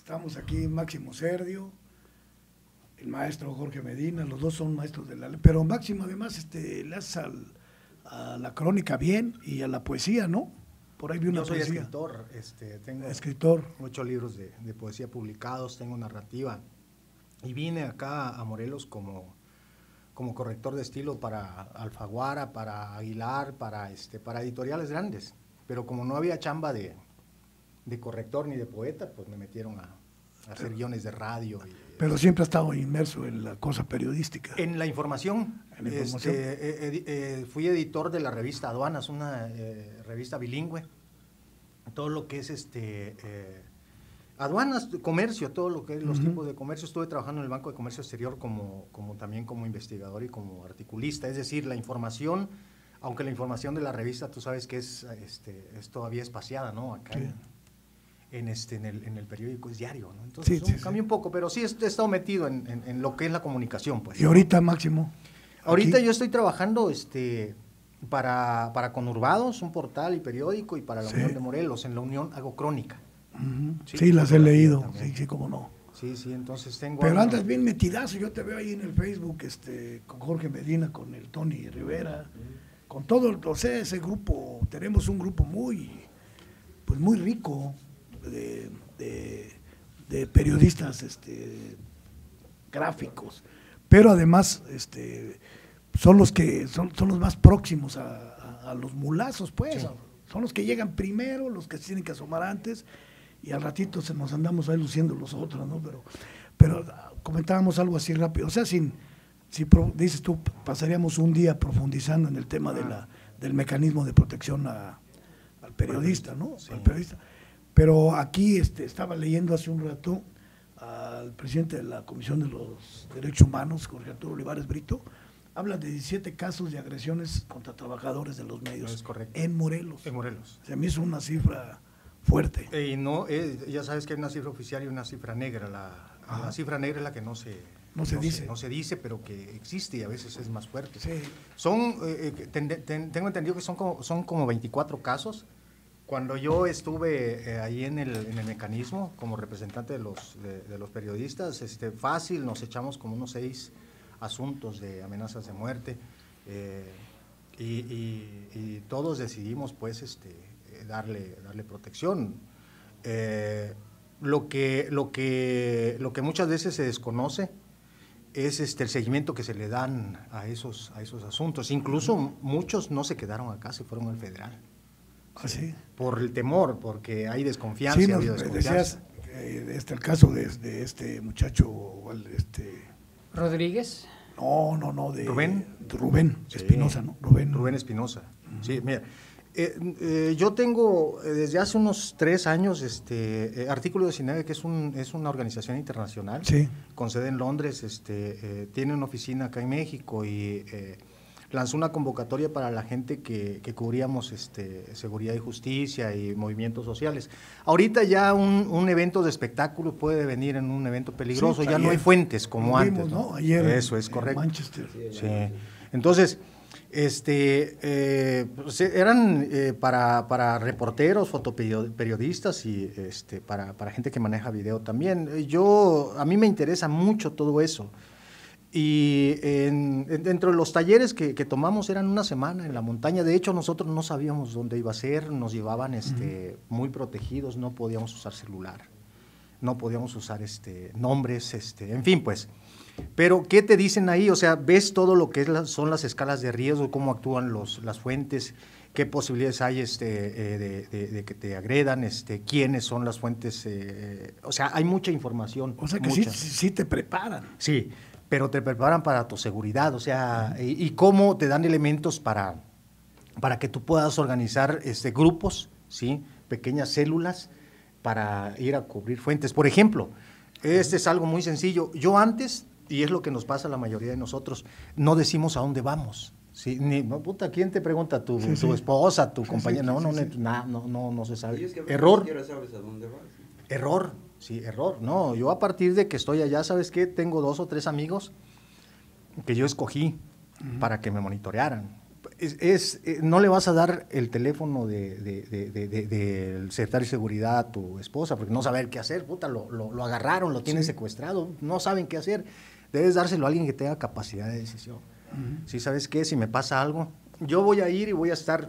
Estamos aquí Máximo Serdio, el maestro Jorge Medina, los dos son maestros de la pero Máximo además este, le hace a la crónica bien y a la poesía, ¿no? Por ahí vi una Yo soy escritor, este, tengo escritor. ocho libros de, de, poesía publicados, tengo narrativa y vine acá a Morelos como, como corrector de estilo para Alfaguara, para Aguilar, para, este, para editoriales grandes, pero como no había chamba de, de corrector ni de poeta, pues me metieron a, hacer guiones de radio. Pero siempre ha estado inmerso en la cosa periodística. En la información. Este, eh, eh, fui editor de la revista Aduanas, una eh, revista bilingüe. Todo lo que es este aduanas, comercio, todo lo que es los tipos de comercio. Estuve trabajando en el Banco de Comercio Exterior como, como también como investigador y como articulista. Es decir, la información, aunque la información de la revista, tú sabes que es, este, es todavía espaciada, ¿no? Acá en, este, en, el, en el periódico es diario, ¿no? Entonces cambia un poco, pero sí he, estado metido en, en, lo que es la comunicación, pues. ¿Y ahorita, Máximo? Ahorita yo estoy trabajando este, para, para Conurbados, un portal y periódico, y para la Unión de Morelos, en la Unión hago crónica. sí, las he leído, sí, sí, cómo no. Sí, sí, entonces tengo... Pero andas bien metidazo, yo te veo ahí en el Facebook, este, con Jorge Medina, con el Tony Rivera, con todo, o sea, ese grupo, tenemos un grupo muy, pues muy rico, de, periodistas este, gráficos, pero además este, son los que son, son los más próximos a, los mulazos, pues. Son los que llegan primero, los que se tienen que asomar antes, y al ratito se nos andamos ahí luciendo los otros, ¿no? Pero, pero ah, comentábamos algo así rápido. O sea, sin, si dices tú, pasaríamos un día profundizando en el tema de la, del mecanismo de protección al periodista, ¿no? Al periodista. Pero aquí este, estaba leyendo hace un rato al presidente de la Comisión de los Derechos Humanos, Jorge Arturo Olivares Brito, habla de 17 casos de agresiones contra trabajadores de los medios es correcto. en Morelos. En Morelos. Se me hizo una cifra fuerte. Y no, ya sabes que hay una cifra oficial y una cifra negra. La, cifra negra es la que no se, no se dice. no se dice, pero que existe y a veces es más fuerte. Sí. Son, eh, eh, tengo entendido que son como, son como 24 casos cuando yo estuve eh, ahí en el, en el, mecanismo como representante de los, periodistas, este, fácil, nos echamos como unos seis asuntos de amenazas de muerte eh, y, todos decidimos pues este, eh, darle, darle protección. lo, que, lo, que, lo que muchas veces se desconoce es este, el seguimiento que se le dan a esos, a esos asuntos. Incluso muchos no se quedaron acá, se fueron al federal. ¿Ah, sí? Por el temor, porque hay desconfianza. Sí, nos, decías este, el caso de, este muchacho, este... ¿Rodríguez? No, no, no, de... Rubén. Rubén Espinosa, ¿no? Rubén. Rubén Espinosa. Sí, mira. Eh, eh, yo tengo eh, desde hace unos tres años este Artículo 19, que es, un, es una organización internacional sí. con sede en Londres, este, tiene una oficina acá en México y lanzó una convocatoria para la gente que, cubríamos este, seguridad y justicia y movimientos sociales. Ahorita ya un, evento de espectáculo puede venir en un evento peligroso, ya no hay fuentes como antes. Eso es correcto. Manchester. Sí. Entonces, este, eh, pues, eran eh, para, para, reporteros, fotoperiodistas y este, para, para gente que maneja video también. Yo, a mí me interesa mucho todo eso. Y dentro de los talleres que, tomamos eran una semana en la montaña. De hecho, nosotros no sabíamos dónde iba a ser, nos llevaban este, muy protegidos, no podíamos usar celular, no podíamos usar este, nombres, este, en fin, pues. Pero, ¿qué te dicen ahí? O sea, ves todo lo que son las escalas de riesgo, cómo actúan los, las fuentes, qué posibilidades hay este, eh, de, que te agredan, este, quiénes son las fuentes. Eh, o sea, hay mucha información. O sea, que sí, sí te preparan. Sí pero te preparan para tu seguridad, o sea, y, cómo te dan elementos para, para que tú puedas organizar este, grupos, ¿sí? pequeñas células para ir a cubrir fuentes. Por ejemplo, este es algo muy sencillo. Yo antes, y es lo que nos pasa a la mayoría de nosotros, no decimos a dónde vamos. ¿sí? Ni, no, puta, ¿quién te pregunta? ¿Tu, tu esposa, tu compañera? No, no, no, no, no, se sabe. Error. sabes a dónde vas. Error. Sí, error. No, yo a partir de que estoy allá, ¿sabes qué? Tengo dos o tres amigos que yo escogí para que me monitorearan. es, eh, no le vas a dar el teléfono del de, secretario de seguridad a tu esposa porque no sabe qué hacer, puta, lo, lo, agarraron, lo tienen secuestrado, no saben qué hacer. Debes dárselo a alguien que tenga capacidad de decisión. Si sabes qué, si me pasa algo, yo voy a ir y voy a estar,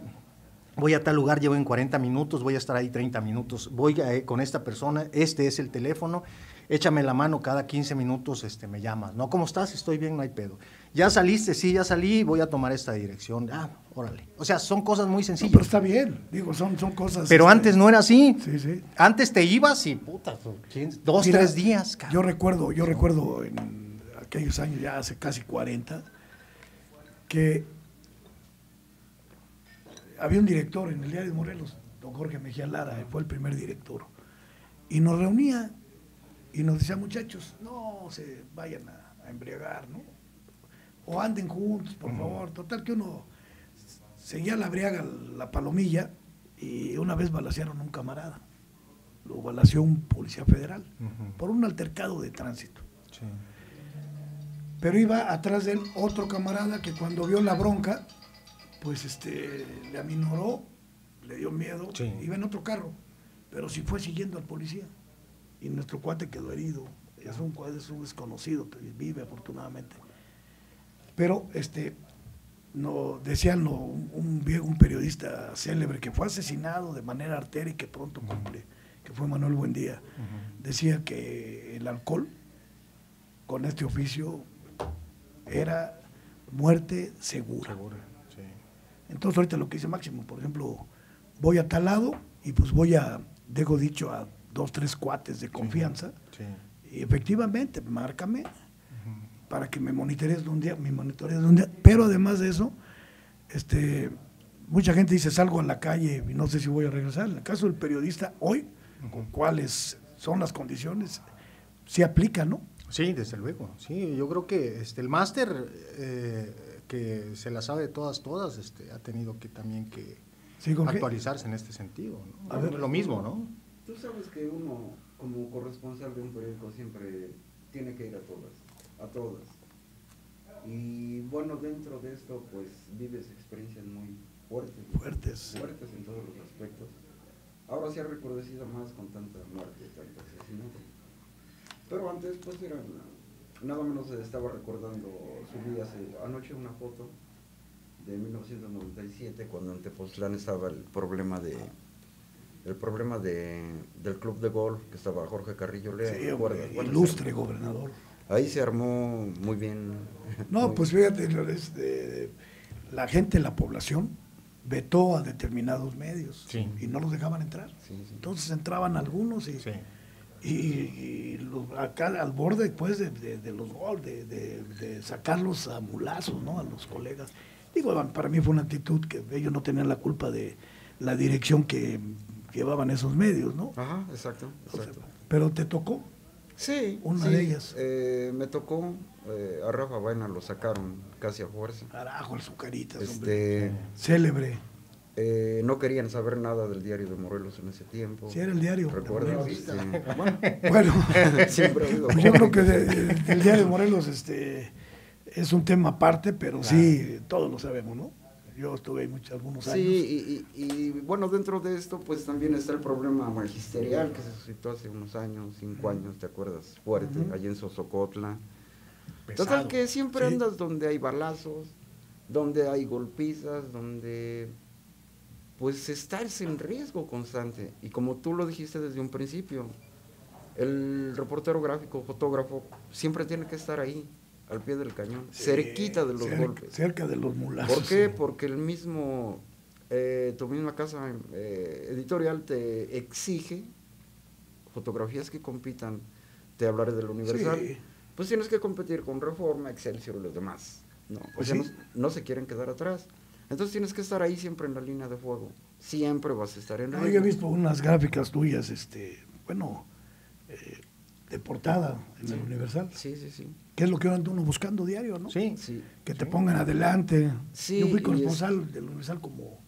voy a tal lugar, llevo en 40 minutos, voy a estar ahí 30 minutos, voy eh, con esta persona, este es el teléfono, échame la mano cada 15 minutos, este, me llamas, ¿no? ¿Cómo estás? Estoy bien, no hay pedo. Ya saliste, sí, ya salí, voy a tomar esta dirección. Ah, órale. O sea, son cosas muy sencillas. pero está bien, digo, son, son cosas. Pero este, antes no era así. Sí, sí. Antes te ibas y, puta, dos, tres días. Yo recuerdo, yo recuerdo en aquellos años, ya hace casi 40, que había un director en el diario de Morelos, don Jorge Mejía Lara, fue el primer director, y nos reunía y nos decía, muchachos, no se vayan a embriagar, ¿no? o anden juntos, por favor. Total que uno seguía la briaga, la palomilla, y una vez balacearon a un camarada. Lo balació un policía federal por un altercado de tránsito. Pero iba atrás de él otro camarada que cuando vio la bronca, pues este, le aminoró, le dio miedo, iba en otro carro, pero sí fue siguiendo al policía. Y nuestro cuate quedó herido. Es un, es un desconocido, vive afortunadamente. Pero este, no, decían un, un, periodista célebre que fue asesinado de manera arteria y que pronto cumple, que fue Manuel Buendía, decía que el alcohol con este oficio era muerte segura. Entonces ahorita lo que dice Máximo, por ejemplo, voy a tal lado y pues voy a, dejo dicho a dos, tres cuates de confianza, y efectivamente, márcame, para que me monitorees de un día, me monitorees de un día. Pero además de eso, este, mucha gente dice salgo a la calle y no sé si voy a regresar. En el caso del periodista, hoy, con cuáles son las condiciones, se aplica, ¿no? Sí, desde luego. Sí, yo creo que este, el máster eh, que se la sabe de todas, todas, este, ha tenido que también que actualizarse en este sentido. A ver, lo mismo, ¿no? Tú sabes que uno, como corresponsal de un periódico, siempre tiene que ir a todas a todas. Y bueno, dentro de esto, pues vives experiencias muy fuertes. Fuertes. Fuertes en todos los aspectos. Ahora se ha recrudecido más con tanta muerte, tanto asesinato. Pero antes, pues era nada menos estaba recordando, subí hace anoche una foto de 1997 cuando en Tepoztlán estaba el problema de el problema de, del club de golf que estaba Jorge Carrillo Lea. Sí, ilustre gobernador. Ahí se armó muy bien. No, pues fíjate, este, la gente, la población, vetó a determinados medios y no los dejaban entrar. Entonces entraban algunos y, y, acá al borde después de, los goles, de, sacarlos a mulazos, ¿no? A los colegas. Digo, para mí fue una actitud que ellos no tenían la culpa de la dirección que llevaban esos medios, ¿no? Ajá, exacto. exacto. pero te tocó. Sí. Una de ellas. Eh, me tocó, eh, a Rafa Vaina lo sacaron casi a fuerza. Carajo, el Zucaritas, este, Célebre. Eh, no querían saber nada del diario de Morelos en ese tiempo. Sí, era el diario. ¿Recuerdas? Bueno, pues yo creo que el diario de Morelos este, es un tema aparte, pero sí, todos lo sabemos, ¿no? Yo estuve ahí muchos, algunos años. Sí, y, bueno, dentro de esto, pues también está el problema magisterial que se suscitó hace unos años, cinco años, ¿te acuerdas? Fuerte, allí en Sosocotla. Total que siempre andas donde hay balazos, donde hay golpizas, donde pues estás en riesgo constante. Y como tú lo dijiste desde un principio, el reportero gráfico, fotógrafo, siempre tiene que estar ahí al pie del cañón, cerquita de los golpes. Cerca de los mulazos. ¿Por qué? Porque el mismo, eh, tu misma casa eh, editorial te exige fotografías que compitan, te hablaré del Universal, pues tienes que competir con Reforma, Excelsior y los demás. No, pues no, se quieren quedar atrás. Entonces tienes que estar ahí siempre en la línea de fuego. Siempre vas a estar en la Yo he visto unas gráficas tuyas, este, bueno, eh, de portada en el Universal. Sí, sí, sí. ¿Qué es lo que anda uno buscando diario, no? Sí, sí. Que te pongan adelante. Sí, Yo fui corresponsal del Universal como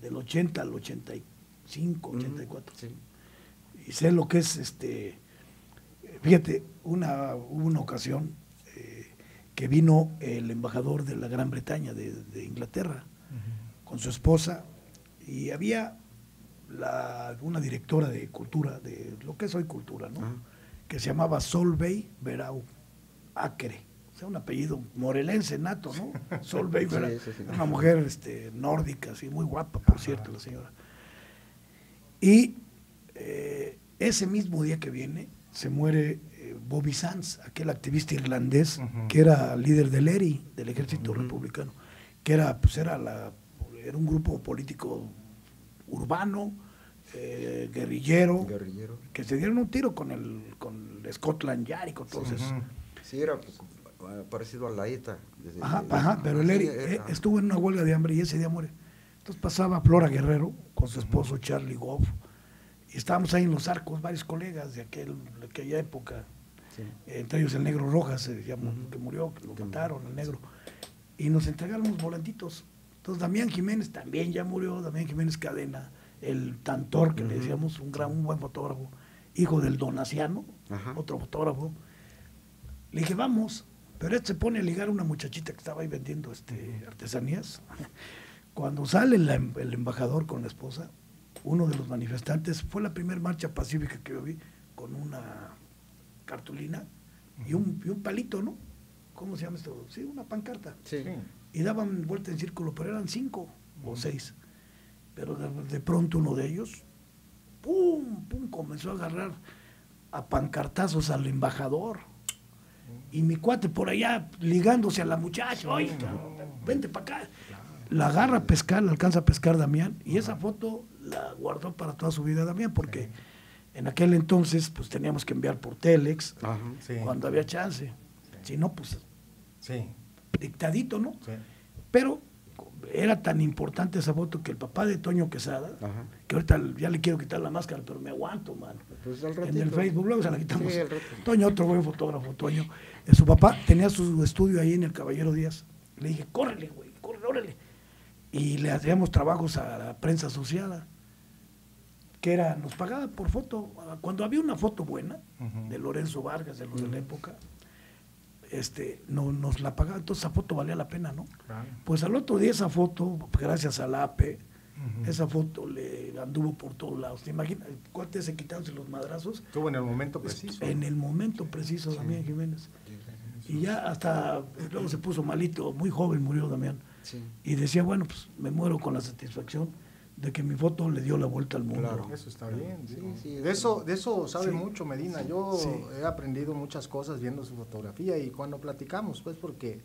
del 80 al 85, 84. Sí. Y sé lo que es, este, fíjate, una, hubo una ocasión eh, que vino el embajador de la Gran Bretaña, de, Inglaterra, con su esposa, y había la, una directora de cultura, de lo que es hoy cultura, ¿no? Que se llamaba Solvey Verau Acre. O sea, un apellido morelense nato, ¿no? Solvey Verau. sí, sí. Una mujer este, nórdica, así, muy guapa, por cierto, la señora. Y eh, ese mismo día que viene se muere eh, Bobby Sands, aquel activista irlandés que era líder del ERI, del Ejército Republicano, que era, pues era, la, era un grupo político urbano, eh, guerrillero, Guerrillero. que se dieron un tiro con el con Scotland Yard y con todos esos. Ujú. Sí, era pues, eh, parecido a la ETA. desde- Ajá, desde- ajá, pero el sí, Eri era- eh, estuvo en una huelga de hambre y ese día muere. Entonces pasaba Flora Guerrero con su esposo Charlie Goff y estábamos ahí en los arcos, varios colegas de, aquel, de aquella época, sí. entre ellos el negro Rojas, se llamó, Ujú. que murió, que lo Que mataron, el negro, y nos entregaron unos volantitos. Entonces Damián Jiménez también ya murió, Damián Jiménez Cadena, el tantor que le decíamos, un gran, un buen fotógrafo, hijo del Donaciano, Ajá. otro fotógrafo. Le dije, vamos, pero este se pone a ligar a una muchachita que estaba ahí vendiendo este, artesanías. Cuando sale la em- el embajador con la esposa, uno de los manifestantes, fue la primera marcha pacífica que yo vi, con una cartulina y un, y un palito, ¿no? ¿Cómo se llama esto? Sí, una pancarta. Sí. Sí. Y daban vuelta en círculo, pero eran cinco o seis. Pero de, de pronto uno de ellos, ¡pum! ¡pum! comenzó a agarrar a pancartazos al embajador. Y mi cuate por allá ligándose a la muchacha, oye, vente para acá. La agarra a pescar, la alcanza a pescar Damián, y esa foto la guardó para toda su vida Damián, porque en aquel entonces pues teníamos que enviar por Telex, Ajá. Sí. cuando había chance. Si no, pues Sí. Dictadito, ¿no? Sí. Pero era tan importante esa foto que el papá de Toño Quesada, Ajá. que ahorita ya le quiero quitar la máscara, pero me aguanto, mano. Pues en el. Facebook, luego se la quitamos. Sí. Toño, otro buen fotógrafo, Toño. Eh, su papá tenía su estudio ahí en el Caballero Díaz. Le dije, córrele, güey, córrele, órale. Y le hacíamos trabajos a la prensa asociada, que era, nos pagaba por foto. Cuando había una foto buena, de Lorenzo Vargas, de los de la época, este, no, nos la pagaba, entonces esa foto valía la pena, ¿no? Claro. Pues al otro día esa foto, gracias al APE, Ujú. esa foto le anduvo por todos lados. ¿Te imaginas? ¿Cuántos se quitándose los madrazos? Estuvo en el momento preciso. En el momento preciso, Damián Jiménez. Y ya hasta, luego se puso malito, muy joven murió Damián. Sí. Y decía, bueno, pues me muero con la satisfacción de que mi foto le dio la vuelta al mundo. Claro. Eso está bien. Sí, sí, de eso, de eso sabe Sí. mucho Medina. Yo Sí. he aprendido muchas cosas viendo su fotografía y cuando platicamos, pues porque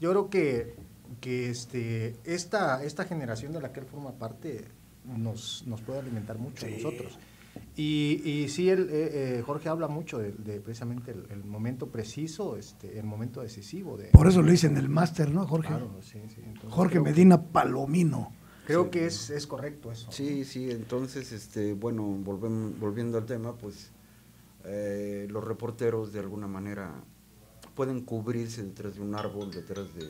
yo creo que, que este, esta, esta generación de la que él forma parte nos, nos puede alimentar mucho a nosotros. Y, y sí, él, eh, eh, Jorge habla mucho de, de precisamente el, el momento preciso, este, el momento decisivo. De, Por eso le dicen el máster, ¿no, Jorge? Claro, sí, sí. Entonces, Jorge Medina Palomino. Creo Sí. que es, es correcto eso. Sí, sí, entonces, este, bueno, volvem- volviendo al tema, pues eh, los reporteros de alguna manera pueden cubrirse detrás de un árbol, detrás de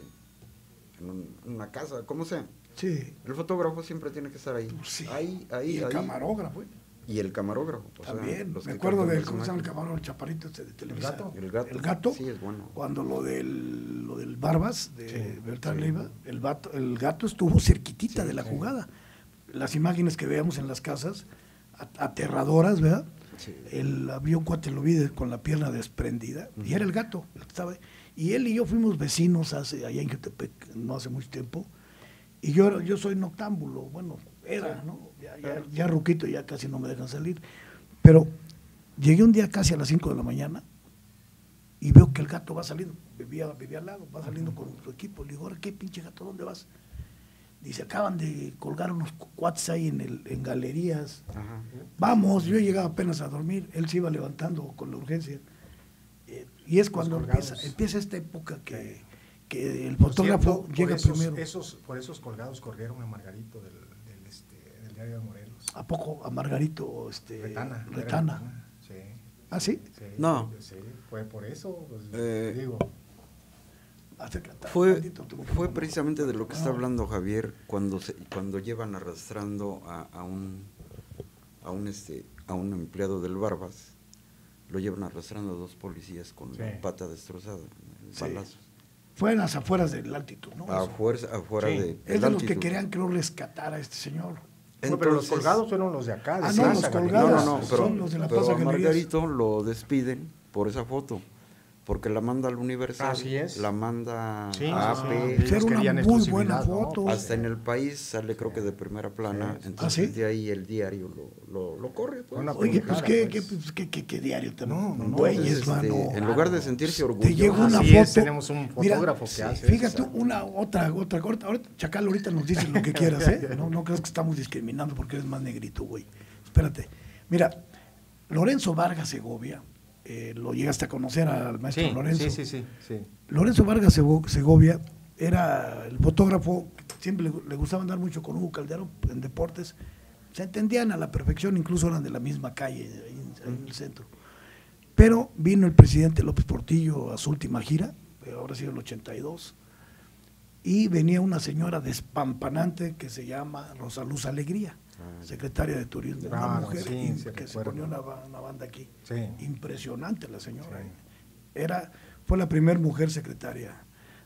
en un- una casa, como sea. Sí. El fotógrafo siempre tiene que estar ahí. Sí. Ahí, ahí, y el ahí. camarógrafo. ¿eh? Y el camarógrafo. o También. Me acuerdo del, ¿cómo se llama el camarón? El chaparrito este de Televisa. gato? El gato. El gato. Sí, es bueno. Cuando lo del, lo del Barbas, de Sí, Bertrand sí. Leiva, el, vato- el gato estuvo cerquitita de la jugada. Las imágenes que veamos en las casas, aterradoras, ¿verdad? El avión cuate lo vi de- con la pierna desprendida, y era el gato el que estaba. Y él y yo fuimos vecinos hace, allá en Jutepec, no hace mucho tiempo. Y yo, yo soy noctámbulo, bueno, era, ¿no? Ya, ya, ya ruquito, ya casi no me dejan salir. Pero llegué un día casi a las 5 de la mañana y veo que el gato va saliendo, vivía, vivía al lado, va saliendo con su equipo. Le digo, ahora qué pinche gato, ¿dónde vas? Dice, acaban de colgar unos cu- cuates ahí en, el, en galerías. Ajá. Vamos, yo llegaba apenas a dormir, él se iba levantando con la urgencia. Eh, y es cuando empieza, empieza esta época que, que el Por fotógrafo cierto, por llega esos, primero. Esos, por esos colgados corrieron a Margarito del, de Morelos. ¿A poco? A Margarito este, Retana. Retana. Sí. ¿Ah, sí? sí, No. Sí, fue por eso. pues, Eh, digo. Fue, fue precisamente de lo que está Ah. hablando Javier cuando se, cuando llevan arrastrando a, a un a un este a un empleado del Barbas lo llevan arrastrando a dos policías con la pata destrozada Sí. balazos Fue en las afueras del altitud, ¿no? A fuerza, afuera Sí. de. es de los que querían, creo, rescatar a este señor. No, pero los Entonces- colgados fueron los de acá. de Ah, no, los colgados. No, no, no, son pero, los de la pero Plaza. Margarito lo despiden por esa foto. Porque la manda al Universal. Así es. La manda Sí, a sí, AP. sí. Pues era Ellos una muy buena ¿no? foto. Hasta en el país sale, creo que de primera plana. Sí. Entonces, ¿Ah, sí? de ahí el diario lo, lo, lo corre. Pues. Oye, pues qué, pues. qué, pues, qué, qué- qué diario también. No, no, no, Entonces, mano. este, en lugar de sentirse Te orgulloso. llega una Así foto. es, tenemos un Mira, fotógrafo que sí, hace Fíjate, eso. una, otra, otra, ahorita, ahorita, Chacal, ahorita nos dices lo que quieras, ¿eh? No, no creas que estamos discriminando porque eres más negrito, güey. Espérate. Mira, Lorenzo Vargas Segovia, eh, lo llegaste a conocer al maestro Sí, Lorenzo. sí, sí, sí. Lorenzo Vargas Sego- Segovia era el fotógrafo, siempre le, le gustaba andar mucho con Hugo Calderón en deportes. Se entendían a la perfección, incluso eran de la misma calle, ahí en, ahí en el centro. Pero vino el presidente López Portillo a su última gira, eh, ahora sí el 82, y venía una señora despampanante que se llama Rosa Luz Alegría, secretaria de turismo, una Claro, mujer sí, im- sí que se ponía una, ba- una banda aquí. Sí. Impresionante la señora. Sí. ¿eh? Era, fue la primera mujer secretaria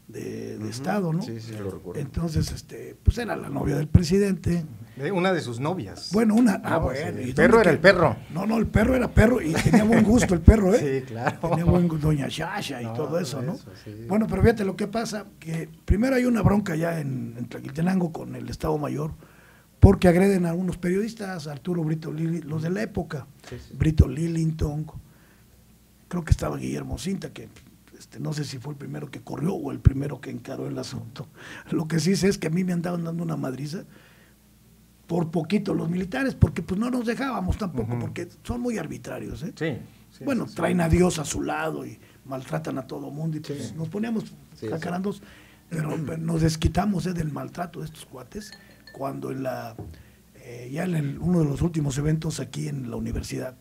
de. Estado, ¿no? Sí, sí, lo recuerdo. Entonces, este, pues era la novia del presidente. De una de sus novias. Bueno, una. Ah, No, bueno. sí, ¿y el perro era que- el perro. No, no, el perro era perro y tenía buen gusto el perro, ¿eh? Sí, claro. Tenía buen gu- Doña Shasha y No, todo eso, ¿no? eso. Bueno, pero fíjate lo que pasa, que primero hay una bronca ya en, en Tlaquiltenango con el Estado Mayor, porque agreden a algunos periodistas, Arturo Brito Lili, los de la época, Sí, sí. Brito Lillington, creo que estaba Guillermo Cinta, que este, no sé si fue el primero que corrió o el primero que encaró el asunto. Lo que sí sé es que a mí me andaban dando una madriza por poquito los militares, porque pues no nos dejábamos tampoco, porque son muy arbitrarios, ¿eh? Sí. sí, bueno, sí, traen a Dios a su lado y maltratan a todo mundo y pues nos poníamos jacarandos, pero, pero nos desquitamos ¿eh? del maltrato de estos cuates cuando en la eh, ya en el- uno de los últimos eventos aquí en la universidad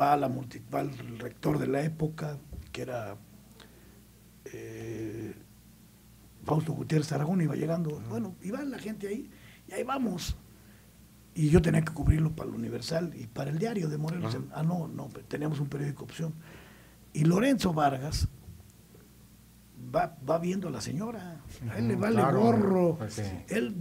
va la multi- va el rector de la época que era eh, Fausto Gutiérrez Aragón iba llegando, bueno, iba la gente ahí y ahí vamos. Y yo tenía que cubrirlo para el Universal y para el diario de Morelos. Ah, no, no, teníamos un periódico opción. Y Lorenzo Vargas va, va viendo a la señora. A él le vale claro, gorro. pues sí. Él,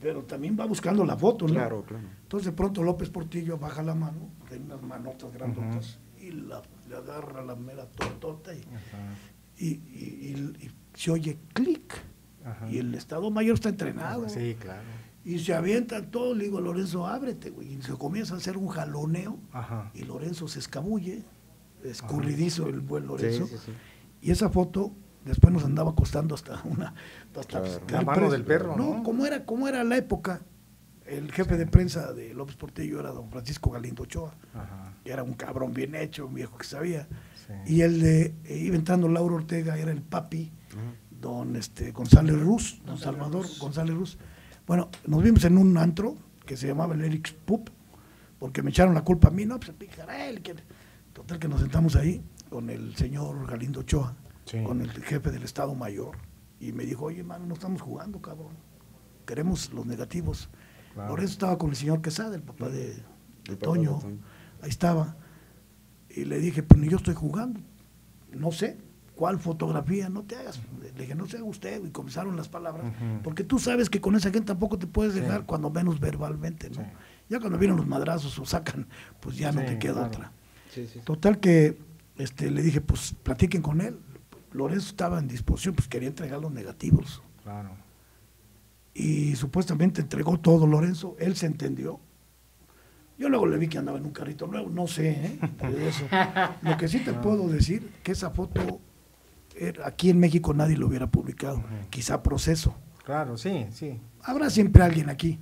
pero también va buscando la foto, ¿no? Claro, claro. Entonces de pronto López Portillo baja la mano, tiene unas manotas grandotas, y la, le agarra la mera tortota y, y, y- se oye clic. Y el Estado Mayor está entrenado. Sí, claro. Y se avientan todos, le digo, Lorenzo, ábrete, güey. Y se comienza a hacer un jaloneo Ajá. y Lorenzo se escabulle, escurridizo el buen Lorenzo. Sí, sí, sí. Y esa foto después nos andaba costando hasta una... Hasta Claro. La mano preso. del perro, No, ¿no? como era, como era la época, el jefe de prensa de López Portillo era don Francisco Galindo Ochoa, Ajá. que era un cabrón bien hecho, un viejo que sabía. Sí. Y el de, eh, iba entrando Lauro Ortega, era el papi, Ajá. don este, González Ruz, don Salvador González Ruz. Bueno, nos vimos en un antro que se llamaba el Eric's Pup, porque me echaron la culpa a mí, no, pues picará él. que- Total que nos sentamos ahí con el señor Galindo Ochoa, Sí. con el jefe del Estado Mayor, y me dijo, oye, mano, no estamos jugando, cabrón. Queremos los negativos. Claro. Lorenzo estaba con el señor Quesada, el papá de, de El papá Toño. de Toño. Ahí estaba. Y le dije, pues ni yo estoy jugando. No sé cuál fotografía, no te hagas. Le dije, no se haga usted. Y comenzaron las palabras. Ujú. Porque tú sabes que con esa gente tampoco te puedes Sí. dejar, cuando menos verbalmente, ¿no? Sí. Ya cuando vienen los madrazos o sacan, pues ya no Sí, te queda claro. otra. Sí, sí. Total que este, le dije, pues platiquen con él. Lorenzo estaba en disposición, pues quería entregar los negativos. Claro. Y supuestamente entregó todo Lorenzo, él se entendió. Yo luego le vi que andaba en un carrito nuevo, no sé, ¿eh? de eso. Lo que sí te puedo decir, que esa foto era- aquí en México nadie lo hubiera publicado, quizá proceso. Claro, sí, sí. Habrá siempre alguien aquí,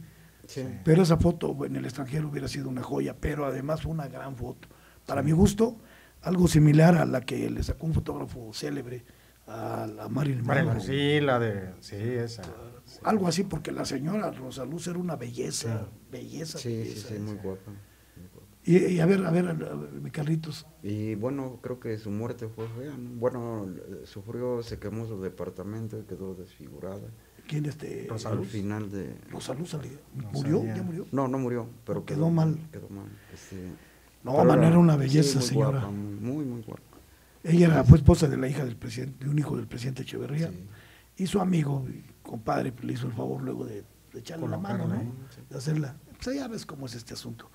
Sí. pero esa foto en el extranjero hubiera sido una joya, pero además fue una gran foto. Para mi gusto, algo similar a la que le sacó un fotógrafo célebre a la Marilyn Monroe. sí, la de. Sí, esa. sí. Algo así, porque la señora Rosa Luz era una belleza, Sí. belleza. Sí, sí, belleza. sí, muy guapa. muy guapa. Y, y a ver, a ver, a ver, mi Carlitos, Y bueno, creo que su muerte fue fea. ¿no? Bueno, sufrió, se quemó su departamento y quedó desfigurada. ¿quién este? Rosa Al final de... Rosa Luz salió. No ¿Murió? sabía. ¿Ya murió? No, no murió, pero Quedó quedó, mal. Quedó mal. este, No, pero man, era una sí, belleza, muy señora. guapa, muy, muy guapa. Ella era, fue esposa de la hija del presidente, de un hijo del presidente Echeverría. Y su amigo, y compadre, le hizo el favor luego de, de echarle la mano, ¿no? sí. De hacerla. Pues ya ves cómo es este asunto.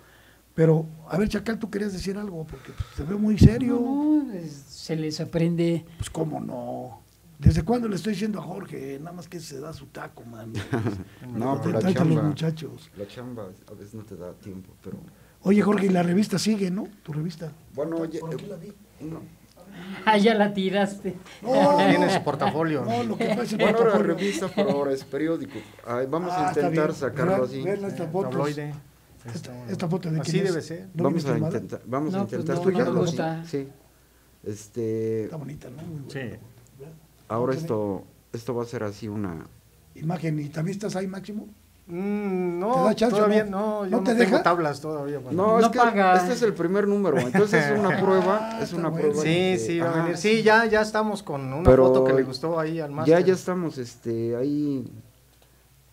Pero, a ver, Chacal, tú querías decir algo, porque pues, te veo muy serio. No, no, es- se les aprende. Pues cómo no. ¿Desde cuándo le estoy diciendo a Jorge? Nada más que se da su taco, man. No, Te pero la tratan los chamba, muchachos. la chamba a veces no te da tiempo, pero... Oye, Jorge, y la revista sigue, ¿no? Tu revista. Bueno, Por oye, aquí eh, la vi. No. Ah, ya la tiraste. No, no, Tiene no. su portafolio. No, lo que pasa es que Bueno, ahora portafolio- revista, pero ahora es periódico. Ay, vamos Ah, a está intentar sacarlo así. vean estas fotos. Esta, esta foto de Así es? debe ser. ¿No Vamos a intentar, vamos a No, pues intentar no sacarlo así. Sí. Este, Está bonita, ¿no? Muy. Sí. ahora esto, esto va a ser así una. Imagen, ¿y también estás ahí, Máximo? Mm, ¿Te no, da chance o todavía no? no, yo ¿No no, te tengo deja? tablas todavía. para- No, No es que paga. este es el primer número, entonces es una prueba, Ah, es está una bueno. prueba. Sí, sí, va a venir. Sí, ya, ya estamos con una Pero foto que le gustó ahí al Ya, máster. ya estamos, este, ahí,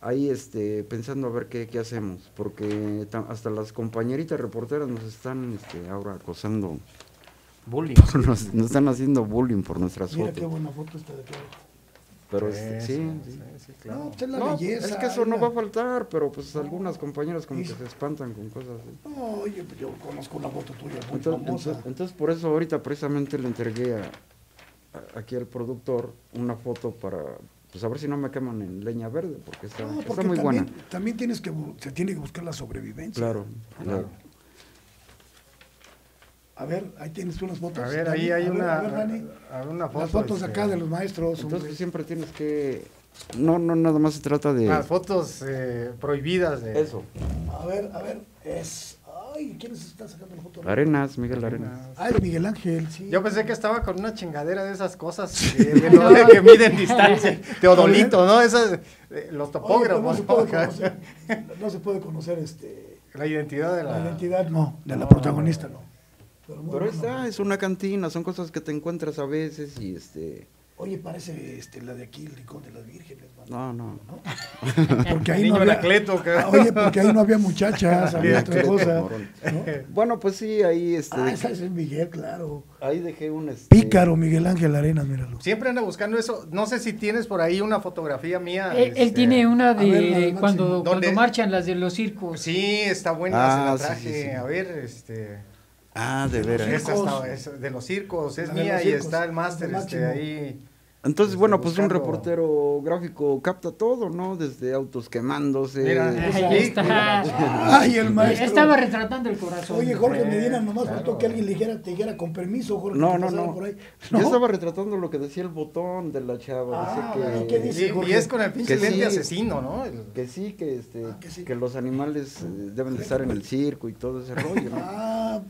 ahí, este, pensando a ver qué, qué hacemos, porque ta- hasta las compañeritas reporteras nos están, este, ahora acosando, Bullying. nos, nos están haciendo bullying por nuestras Mira qué fotos. buena foto esta de acá. Pero este, sí, sí. sí, No, claro. pues es la No, belleza. es que eso es no va a faltar, pero pues algunas compañeras como que se espantan con cosas así. No, oye, pues yo conozco una foto tuya muy Entonces, famosa. entonces, entonces, por eso ahorita precisamente le entregué a, a- aquí al productor una foto para pues a ver si no me queman en leña verde porque está, No, está porque muy también, buena. también tienes que, se tiene que buscar la sobrevivencia. Claro, claro. A ver, ahí tienes unas fotos. A ver, Dani, ahí hay a ver, una, a ver, Dani. a ver, una foto. Las fotos este, acá de los maestros. Entonces hombre. siempre tienes que no no nada más se trata de Las fotos eh, prohibidas de... eso. A ver, a ver, es... Ay, ¿quién se está sacando la foto? Arenas, Miguel Arenas. Ah, es Miguel Ángel, sí. Yo pensé que estaba con una chingadera de esas cosas de de que miden distancia. Teodolito, ¿no? Esas, eh, los Oye, topógrafos. no se puede conocer, no se puede conocer este, La identidad de la... la identidad, no, de la No, protagonista, no. Pero, bueno. esta es una cantina, son cosas que te encuentras a veces y este Oye, parece este, la de aquí, el rincón de las vírgenes. mano. no, no. Porque ahí Niño no había, Anacleto, que- Ah, Oye, porque ahí no había muchachas, había otra cosa. ¿no? Bueno, pues sí, ahí este Ah, dejé- ese es Miguel, claro. ahí dejé un este Pícaro, Miguel Ángel Arenas, míralo. Siempre anda buscando eso. No sé si tienes por ahí una fotografía mía. Él, él este, tiene una ver, de cuando, cuando marchan las de los circos. Sí, está buena, Ah, se la sí, traje. sí, sí. A ver, este... Ah, de veras. Esta circos. está- es de los circos, es La mía y está el máster este, ahí. Entonces, Este, bueno, pues un reportero gráfico capta todo, ¿no? Desde autos quemándose. Mira, desde- Ahí está. Ay, el maestro. Estaba retratando el corazón. Oye, Jorge Medina, nomás claro. faltó que alguien le dijera, te dijera con permiso, Jorge. No, no, no. Por ahí. Yo estaba retratando lo que decía el botón de la chava. Ah, decía ¿y que, qué dice? Y, Jorge. y es con el pinche lente sí. asesino, ¿no? El- que sí, que este, Ah, que sí. que los animales eh, deben de estar en el circo y todo ese rollo, ¿no? Ah,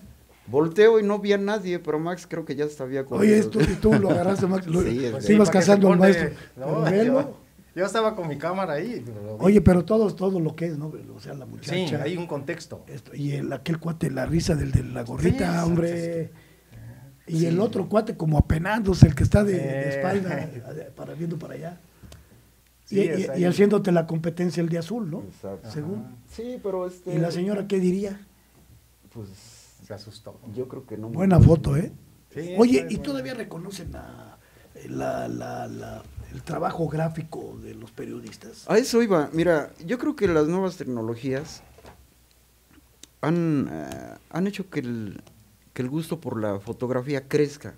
Volteo y no vi a nadie, pero Max creo que ya se había oye, esto, y tú lo agarraste, Max. Lo, Sí, es ibas se al maestro. No, Pero yo, yo estaba con mi cámara ahí. pero. Oye, pero todo, todo lo que es, ¿no? O sea, la sí, muchacha. hay un contexto. esto, y el, aquel cuate, la risa del de la gorrita, Sí, sí, hombre. Y Sí. el otro cuate como apenándose, el que está de, de Eh. espalda, para, viendo para allá. Sí, y haciéndote la competencia el de azul, ¿no? Exacto. Según. Sí, pero este. ¿Y la señora qué diría? Pues Se asustó. yo creo que no. Buena foto, ¿eh? Sí, Oye, ¿y buena. todavía reconocen la- la- la- la- el trabajo gráfico de los periodistas? A eso iba. Mira, yo creo que las nuevas tecnologías han, eh, han hecho que el, que el gusto por la fotografía crezca.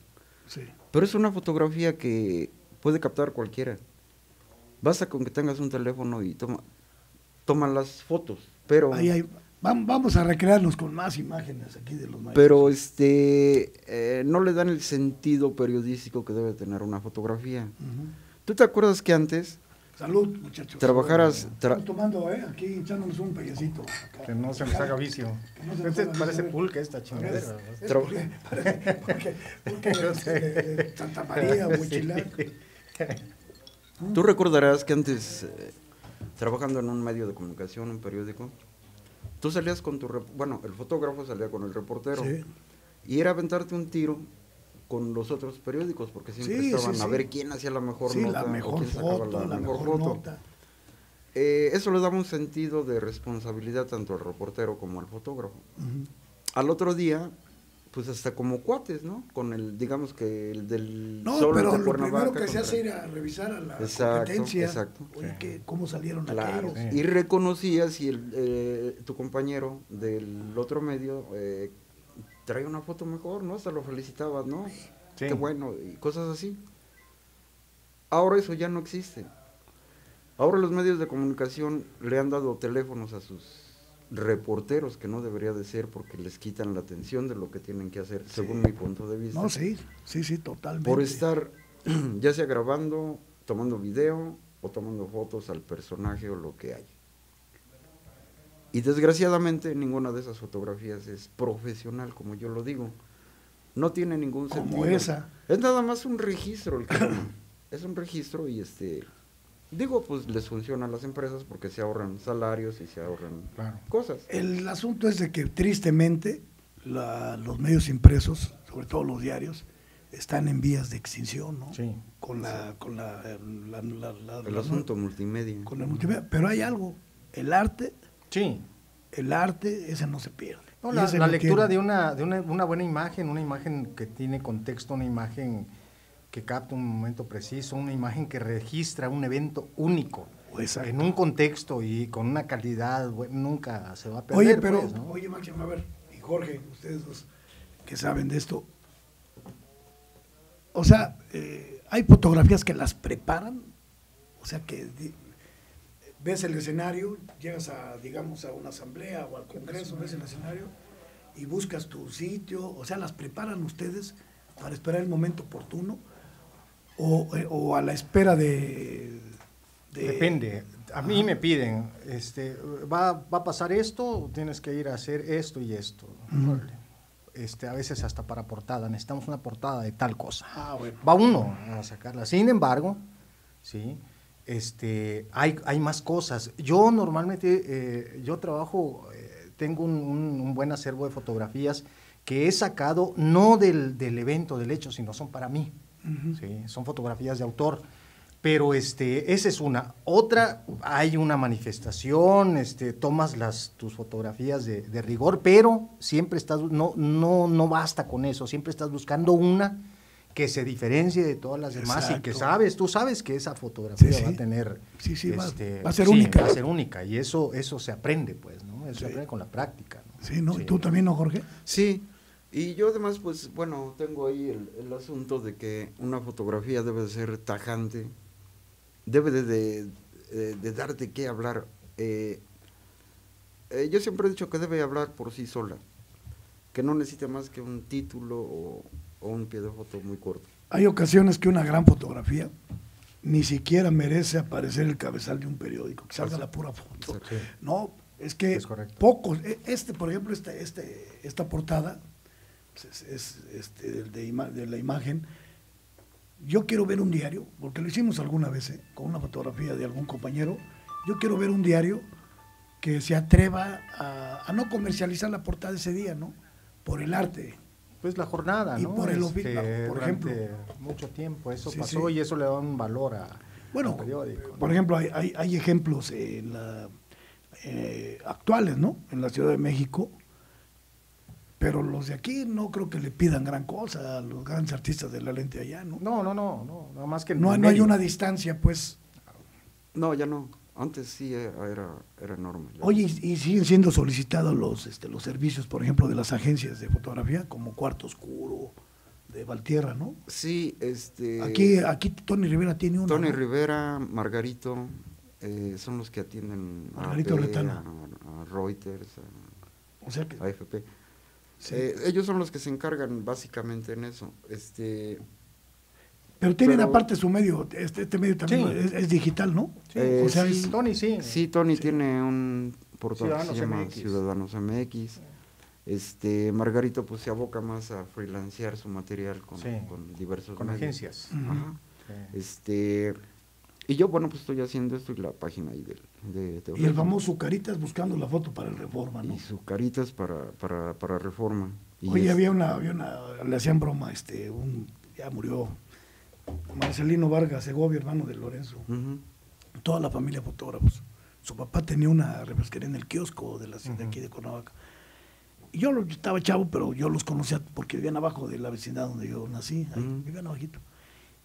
Sí. Pero es una fotografía que puede captar cualquiera. Basta con que tengas un teléfono y toma, toma las fotos. Pero, Ahí hay- vamos a recrearnos con más imágenes aquí de los maestros. pero este, eh, no le dan el sentido periodístico que debe tener una fotografía. Ujú. ¿Tú te acuerdas que antes Salud, muchachos. trabajaras... tra- tomando, ¿eh? Aquí echándonos un payasito. Que no se nos haga vicio. Que no se nos Este haga parece vicio. pulque esta Es- chingadera. es porque, parece- porque, porque es de, de Santa María, Huichilac. Tú recordarás que antes, eh, trabajando en un medio de comunicación, un periódico, tú salías con tu... Bueno, el fotógrafo salía con el reportero. Sí. Y era aventarte un tiro con los otros periódicos, porque siempre Sí, estaban sí, a ver quién hacía la mejor nota. la o quién sacaba foto, la, mejor, foto. nota. Eh, eso le daba un sentido de responsabilidad tanto al reportero como al fotógrafo. Al otro día, pues hasta como cuates, ¿no? Con el, digamos que el del No, Sol pero de lo primero que se contra- hace era revisar a la Exacto, competencia. exacto. Oye, Sí. que, ¿cómo salieron Claro, aquellos? y reconocías si el, eh, tu compañero del otro medio eh, trae una foto mejor, ¿no? Hasta lo felicitabas, ¿no? Sí. Qué bueno, y cosas así. Ahora eso ya no existe. Ahora los medios de comunicación le han dado teléfonos a sus reporteros, que no debería de ser porque les quitan la atención de lo que tienen que hacer, según mi punto de vista. No, sí, sí, sí, totalmente. Por estar ya sea grabando, tomando video o tomando fotos al personaje o lo que haya. Y desgraciadamente ninguna de esas fotografías es profesional, como yo lo digo. No tiene ningún Como sentido. esa. Es nada más un registro el que. Es un registro y este digo, pues les funciona a las empresas porque se ahorran salarios y se ahorran Claro. cosas. El asunto es de que tristemente la- los medios impresos, sobre todo los diarios, están en vías de extinción, ¿no? Sí. Con la, con la, la- la- la- El la- asunto multimedia. con el multimedia. Pero hay algo, el arte, Sí. el arte, ese no se pierde. No, la, la lectura tiene- de, una, de una, una buena imagen, una imagen que tiene contexto, una imagen que capta un momento preciso, una imagen que registra un evento único Exacto. en un contexto y con una calidad nunca se va a perder. Oye, pero, pues, ¿no? oye, Máximo, a ver, y Jorge, ustedes dos que saben de esto. O sea, eh, hay fotografías que las preparan, o sea, que ves el escenario, llegas a, digamos, a una asamblea o al congreso, ves el escenario y buscas tu sitio, o sea, las preparan ustedes para esperar el momento oportuno o, eh, o a la espera de... de- Depende. A mí me piden, este, va, va a pasar esto, tienes que ir a hacer esto y esto. Este, a veces hasta para portada, necesitamos una portada de tal cosa. Ah, bueno. Va uno a sacarla. Sin embargo, sí, este, hay, hay más cosas. Yo normalmente, eh, yo trabajo, eh, tengo un, un- un buen acervo de fotografías que he sacado no del, del evento, del hecho, sino son para mí. ¿Sí? Son fotografías de autor. Pero este, esa es una. Otra, hay una manifestación, este, tomas las, tus fotografías de, de rigor, pero siempre estás, no, no, no basta con eso, siempre estás buscando una que se diferencie de todas las demás y que sabes, tú sabes que esa fotografía Sí, va a tener... Sí, sí, va- este, va a ser sí, única. Va a ser única y eso, eso se aprende, pues, ¿no? Eso Sí. se aprende con la práctica. ¿no? Sí, ¿no? ¿Y tú también, no, Jorge? Sí, y yo además, pues bueno, tengo ahí el, el asunto de que una fotografía debe de ser tajante, debe de, de, eh, de darte qué hablar. Eh, eh, yo siempre he dicho que debe hablar por sí sola, que no necesita más que un título o, o un pie de foto muy corto. Hay ocasiones que una gran fotografía ni siquiera merece aparecer el cabezal de un periódico, que salga la pura foto. Exacto. No, es que Es pocos, e- este, por ejemplo, este, este, esta portada es, es, este, de, ima- de la imagen. Yo quiero ver un diario, porque lo hicimos alguna vez ¿eh? con una fotografía de algún compañero. Yo quiero ver un diario que se atreva a, a no comercializar la portada ese día, ¿no? Por el arte. Pues la jornada, Y ¿no? por el Este, por ejemplo. mucho tiempo eso Sí, pasó sí. y eso le da un valor a, Bueno, al periódico. ¿no? por ejemplo, hay, hay, hay ejemplos en la- eh, actuales, ¿no? En la Ciudad de México, pero los de aquí no creo que le pidan gran cosa a los grandes artistas de la lente allá, ¿no? No, no, no, no, nada más que No, no hay una distancia, pues. No, ya no. Antes sí era, era, era enorme. Oye, y, y siguen siendo solicitados los, este, los servicios, por ejemplo, de las agencias de fotografía, como Cuarto Oscuro, de Valtierra, ¿no? Sí, este... Aquí, aquí Tony Rivera tiene una. Tony ¿no? Rivera, Margarito, eh, son los que atienden Margarito AP, Retano. a, a Reuters, a- O sea que. a AFP. Sí. Eh, ellos son los que se encargan básicamente en eso. Este, pero tienen pero- aparte su medio, este, este medio también Sí. es, es digital, ¿no? Sí, Eh, o sea, sí. es- Tony sí. sí, Tony tiene un portal que se llama MX. Ciudadanos MX. Este, Margarito pues se aboca más a freelancear su material con, Sí, con diversos con medios. agencias. Ajá. Sí. Este, y yo, bueno, pues estoy haciendo esto y la página ahí del, de Y el famoso Caritas buscando la foto para el Reforma, ¿no? Y su caritas para, para, para reforma. Y Oye, es- había una, había una, le hacían broma, este, un, ya murió Marcelino Vargas Segovia, hermano de Lorenzo, toda la familia fotógrafos. Su papá tenía una refresquería en el kiosco de la ciudad de aquí de Cuernavaca. Y yo estaba chavo, pero yo los conocía porque vivían abajo de la vecindad donde yo nací, ahí, vivían abajito.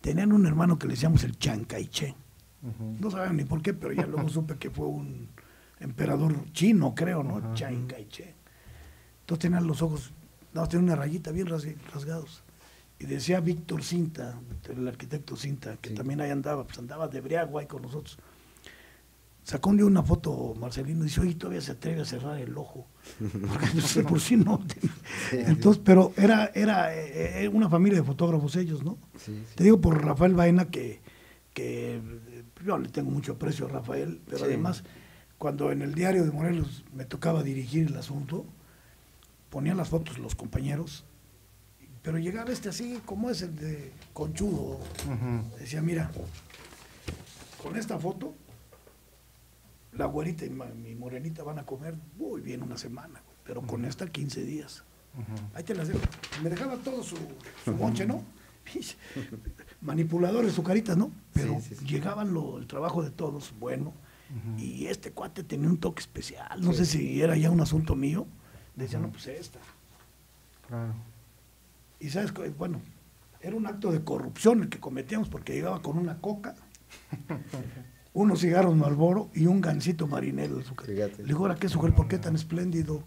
Tenían un hermano que le decíamos el Chancaiche. No sabían ni por qué, pero ya luego supe que fue un emperador chino, creo, ¿no? Chiang Kai-shek. Entonces tenían los ojos, no, tenía una rayita bien ras- rasgados. Y decía Víctor Cinta, el arquitecto Cinta, que Sí. también ahí andaba, pues andaba de briago ahí con nosotros. Sacó un día una foto Marcelino y dice, oye, todavía se atreve a cerrar el ojo. Porque de por sí no. Entonces, pero era, era eh, eh, una familia de fotógrafos ellos, ¿no? Sí. Te digo por Rafael Baena que, que yo le tengo mucho aprecio a Rafael, pero Sí. además cuando en el diario de Morelos me tocaba dirigir el asunto, ponían las fotos los compañeros, pero llegaba este así como es el de conchudo, decía, mira, con esta foto, la güerita y mi morenita van a comer muy bien una semana, pero con esta 15 días. Ahí te las dejo. Me dejaba todo su, su monche, ¿no? Manipuladores, su caritas, ¿no? Pero Sí, sí, sí. llegaban lo, el trabajo de todos, bueno. Y este cuate tenía un toque especial. No sé si era ya un asunto mío. Decía, no, pues esta. Claro. Y sabes, bueno, era un acto de corrupción el que cometíamos porque llegaba con una coca, unos cigarros Marlboro y un gancito marinero de. Le digo, ahora qué sujeto, ¿por qué tan espléndido?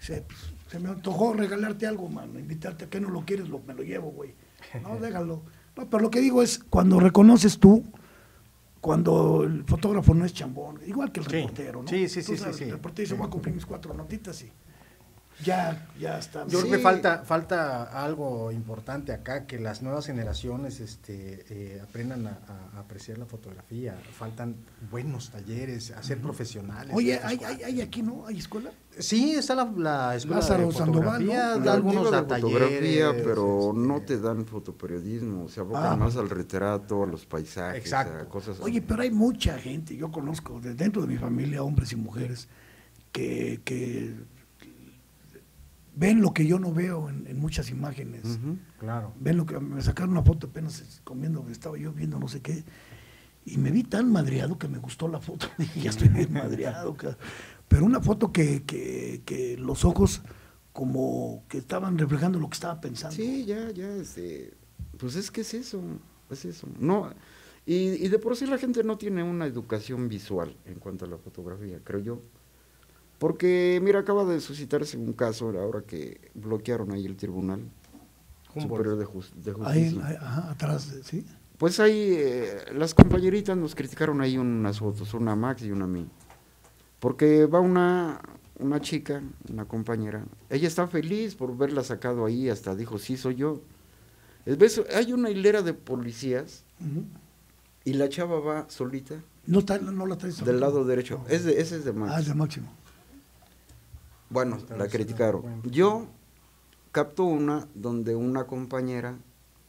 Dice, "Pues, se me antojó regalarte algo, mano, invitarte, ¿a qué no lo quieres? Lo, me lo llevo, güey. No, déjalo. No, pero lo que digo es, cuando reconoces tú, cuando el fotógrafo no es chambón, igual que el Sí. reportero, ¿no? Sí, sí, sí, sí, sí. El reportero dice, Sí. voy a cumplir mis cuatro notitas y ya, ya está. Yo Sí. creo que falta, falta algo importante acá, que las nuevas generaciones este, eh, aprendan a, apreciar la fotografía. Faltan buenos talleres, a ser profesionales. Oye, hay, hay, hay aquí, ¿no? ¿Hay escuela? Sí, está la, la escuela Lázaro de Sandoval, fotografía, ¿no? da La algunos de fotografía, talleres, pero este, no te dan fotoperiodismo, se abocan Ah. más al retrato, a los paisajes, Exacto. a cosas así. Oye, pero hay mucha gente, yo conozco de dentro de mi familia, hombres y mujeres, que, que ven lo que yo no veo en, en muchas imágenes. Claro. Ven lo que me sacaron una foto apenas comiendo, estaba yo viendo no sé qué, y me vi tan madreado que me gustó la foto. Dije, ya estoy bien madreado. ca-". Pero una foto que, que, que los ojos como que estaban reflejando lo que estaba pensando. Sí, ya, ya, este, pues es que es eso, es eso. No, y, y de por sí la gente no tiene una educación visual en cuanto a la fotografía, creo yo. Porque, mira, acaba de suscitarse un caso ahora que bloquearon ahí el Tribunal Humboldt. Superior de, Justicia. ahí, ajá, atrás, ¿sí? Pues ahí eh, las compañeritas nos criticaron ahí unas fotos, una Max y una a mí. Porque va una, una chica, una compañera, ella está feliz por verla sacado ahí, hasta dijo, sí, soy yo. Hay una hilera de policías Ujú. y la chava va solita No, está, no la traes. del lado derecho. Es de, ese es de Max. Ah, es de máximo. Bueno, la criticaron. cuenta. Yo capto una donde una compañera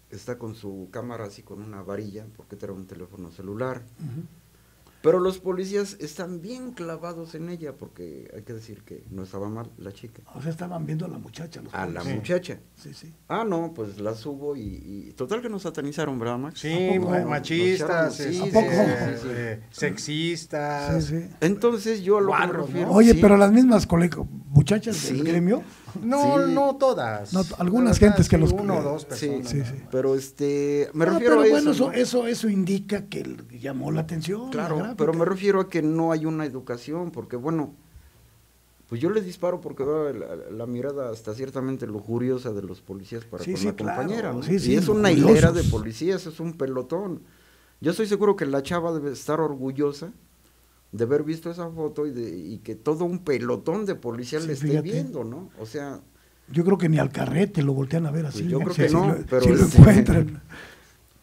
está con su cámara así con una varilla, porque trae un teléfono celular. Pero los policías están bien clavados en ella, porque hay que decir que no estaba mal la chica. O sea, estaban viendo a la muchacha. Los A la muchacha. Sí, sí. Ah, no, pues la subo y, y- total que nos satanizaron, ¿verdad, Max? Sí, ¿A poco? ma- machistas, Sí, este, ¿A poco? eh, sí, sí. sexistas. Sí, sí. Entonces yo a lo que me Guarros, ¿no? refiero... Oye, sí, pero las mismas colega- muchachas Sí. del gremio, No, Sí. no todas. No, algunas verdad, gentes que los- Uno o dos Sí, personas. sí, sí. Pero este, me Ah, refiero pero a bueno, eso. eso, ¿no? eso, eso indica que llamó la atención. la Claro, pero me refiero a que no hay una educación, porque bueno, pues yo le disparo porque veo la, la mirada hasta ciertamente lujuriosa de los policías para Sí, con sí, la claro, compañera. ¿no? sí, sí, y es una lujuriosos. hilera de policías, es un pelotón. Yo estoy seguro que la chava debe estar orgullosa de haber visto esa foto y, de, y que todo un pelotón de policías Sí, le esté fíjate. viendo, ¿no? O sea, Yo creo que ni al carrete lo voltean a ver así. Pues yo creo que no, lo- pero sí lo este- encuentran.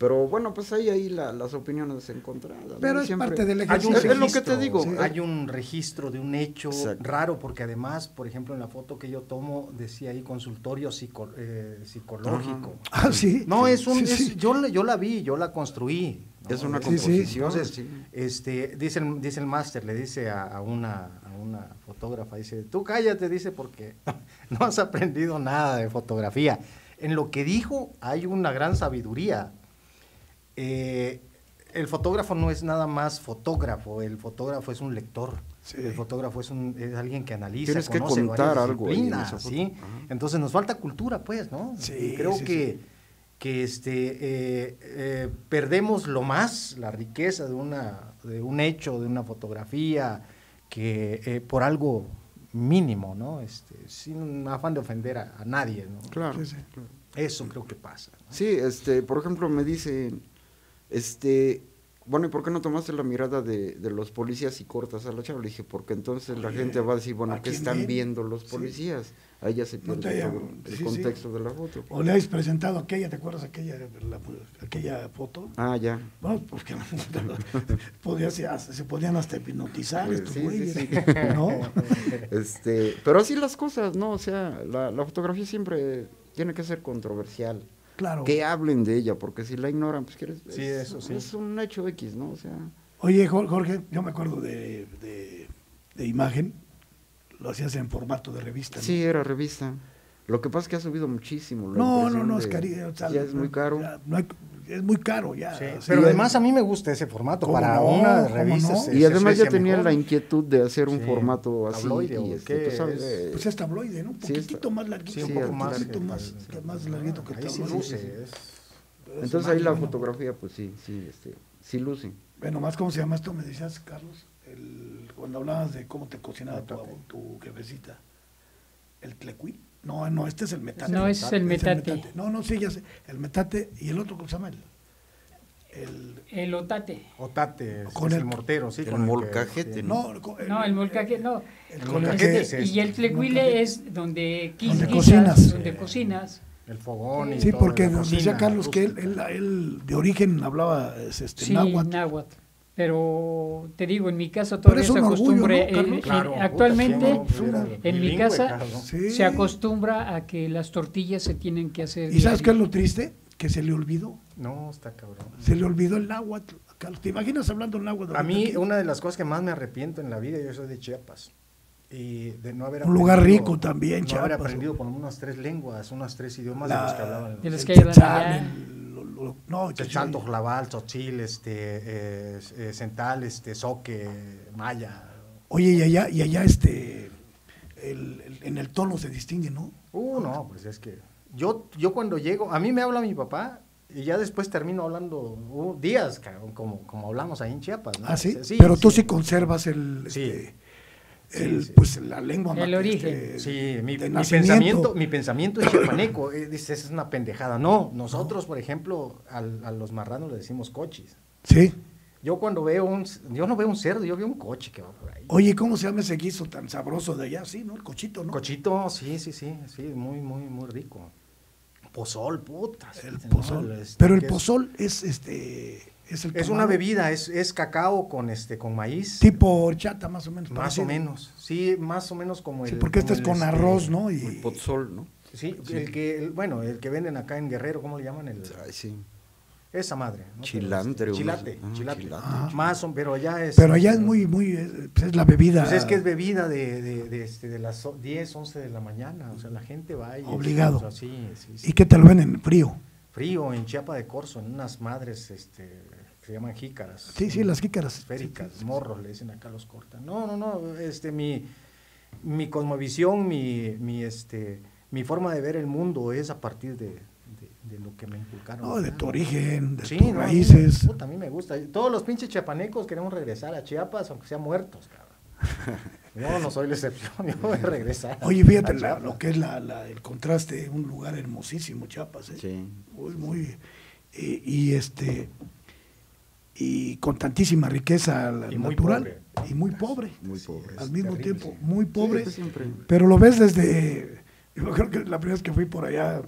Pero bueno, pues ahí ahí la- las opiniones encontradas. ¿no? Pero es Siempre- parte del Hay un ejercicio. Es lo que te registro, digo. Sí. Hay un registro de un hecho Exacto. raro, porque además, por ejemplo, en la foto que yo tomo, decía ahí consultorio psico- eh, psicológico. Ah, sí. No, es un, Sí, es- sí. yo, la- yo la vi, yo la construí. ¿no? Es una Sí, sí. composición. Entonces, sí. este, dice el, dice el máster, le dice a, a una, a una fotógrafa, dice, tú cállate, dice, porque no has aprendido nada de fotografía. En lo que dijo hay una gran sabiduría. Eh, el fotógrafo no es nada más fotógrafo, el fotógrafo es un lector. Sí. El fotógrafo es, un, es alguien que analiza, Tienes que conoce contar varias algo. Entonces nos falta cultura, pues, ¿no? Sí, Y creo sí, que, sí. que este, eh, eh, perdemos lo más, la riqueza de, una, de un hecho, de una fotografía, que eh, por algo mínimo, ¿no? Este, sin afán de ofender a, a nadie, ¿no? Claro. Sí, sí. Eso creo que pasa. ¿no? Sí, este, por ejemplo, me dicen, este, bueno, ¿y por qué no tomaste la mirada de, de los policías y cortas a la chava? Le dije, porque entonces la gente va a decir, bueno, ¿a ¿qué están ven? viendo los Sí. policías? Ahí ya se pierde haya- el sí, sí. contexto de la foto. O le habéis presentado aquella, ¿te acuerdas aquella, la- aquella foto? Ah, ya. Bueno, porque podía, se, se podían hasta hipnotizar Pues, estos sí, sí, güeyes, sí. ¿no? Este, pero así las cosas, ¿no? O sea, la, la fotografía siempre tiene que ser controversial. Claro. Que hablen de ella, porque si la ignoran, pues quieres. Sí, es, eso sí. Es un hecho X, ¿no? O sea. Oye, Jor- Jorge, yo me acuerdo de, de, de imagen, lo hacías en formato de revista. ¿no? Sí, era revista. Lo que pasa es que ha subido muchísimo. la No, no, no, es de- cari- o sea, ya es muy caro. ya no hay- es muy caro ya. Sí, sí. pero además a mí me gusta ese formato ¿Cómo para no? una ¿Cómo revista. no? y además ya tenía mejor. la inquietud de hacer un Sí, formato así. tabloide, y ¿o este, sabes, es? Pues es tabloide, ¿no? Un Sí, poquitito está- más larguito. Sí, un poco más. poquitito que- más, que más larguito que sí tabloide. entonces ahí la fotografía, pues sí, sí, este, sí luce. Bueno, más cómo se llama esto, me decías, Carlos, el, cuando hablabas de cómo te cocinaba tu, tu jefecita. ¿El tlecuí? No, no, este es el metate. No, es el metate. No, no, sí, ya sé. El metate y el otro, ¿cómo se llama? El, el- El otate. Otate, es, Con es el- el mortero, sí. el con que- molcajete, no, el No, el molcaje, no. El El con el molcajete es. Y el tlecuile es donde, quis- Donde guisas, cocinas. Donde Sí. cocinas. El fogón y Sí, todo, porque decía Carlos que él, él, él de origen hablaba es, este, Sí, náhuatl. náhuatl. Pero te digo, en mi casa todavía es se orgullo, acostumbra. ¿no, eh, eh, Claro, actualmente, ¿quién no fuera en mi casa? Sí. se acostumbra a que las tortillas se tienen que hacer. ¿Y sabes qué es lo triste? Que se le olvidó. No, está cabrón. Se le olvidó el. Carlos, ¿te imaginas hablando el náhuatl? A mí, aquí? una de las cosas que más me arrepiento en la vida, yo soy de Chiapas. Y de no haber Un lugar rico también, No haber Chiapas. aprendido por unas tres lenguas, unas tres idiomas La- de los que hablaban. De los que ayudan no, sí. Tojlabal, Tzotzil, este, eh, eh, este, Soque, Maya. Oye, y allá, y allá este, el- el- en el tono se distingue, ¿no? Uh, no, pues es que yo, yo cuando llego, a mí me habla mi papá y ya después termino hablando uh, días, cabrón, como, como hablamos ahí en Chiapas. ¿no? Ah, sí. Sí, Pero tú sí sí. conservas el, Sí. este, Sí, el, sí. pues la lengua. El origen. este, Sí, mi, de mi nacimiento. pensamiento, mi pensamiento es chiapaneco. eh, dices, es una pendejada. No, nosotros, por ejemplo, al- a los marranos le decimos cochis. Sí. Yo cuando veo un, yo no veo un cerdo, yo veo un coche que va por ahí. Oye, ¿cómo se llama ese guiso tan sabroso de allá? Sí, ¿no? El cochito, ¿no? Cochito, sí, sí, sí, sí, muy, muy, muy rico. Pozol, puta. El ¿no? pozol. este, Pero el pozol es este es el Es una bebida, es, es cacao con este, con maíz. tipo horchata más o menos. Más parecido. o menos, sí, más o menos como el. Sí, porque este es el, con este, arroz, ¿no? El Y potzol, ¿no? Sí, el que, el- bueno, el que venden acá en Guerrero, ¿cómo le llaman? El, Ay, sí. esa madre. ¿no? Chilante, Pero, o chilate. Ah, chilate. chilate. Ah. Más, pero allá es. pero allá es muy muy eh, pues es la bebida Pues es que es bebida de, de, de, este, de las o- 10, 11 de la mañana. O sea, la gente va y. Obligado. o sea, sí, sí, sí. y que te lo venden frío. Frío en Chiapa de Corzo, en unas madres este, se llaman jícaras. Sí, sí, las jícaras. Esféricas, Sí, sí, sí. morros, le dicen acá los cortan. No, no, no, este, mi, mi cosmovisión, mi, mi, este, mi forma de ver el mundo es a partir de, de- de lo que me inculcaron. No, de tu origen, de Sí, tus no, a mí me- raíces. puta, a mí me gusta. Todos los pinches chiapanecos queremos regresar a Chiapas, aunque sean muertos, cabrón. Yo no soy la excepción, yo voy a regresar. Oye, fíjate la- lo que es la, la- el contraste, un lugar hermosísimo, Chiapas, ¿eh? Sí. Muy, muy, y, y, este, y con tantísima riqueza Y natural y muy pobre, Muy Sí, pobre. al mismo terrible, tiempo, sí. muy pobre, pero lo ves desde, yo creo que la primera vez que fui por allá,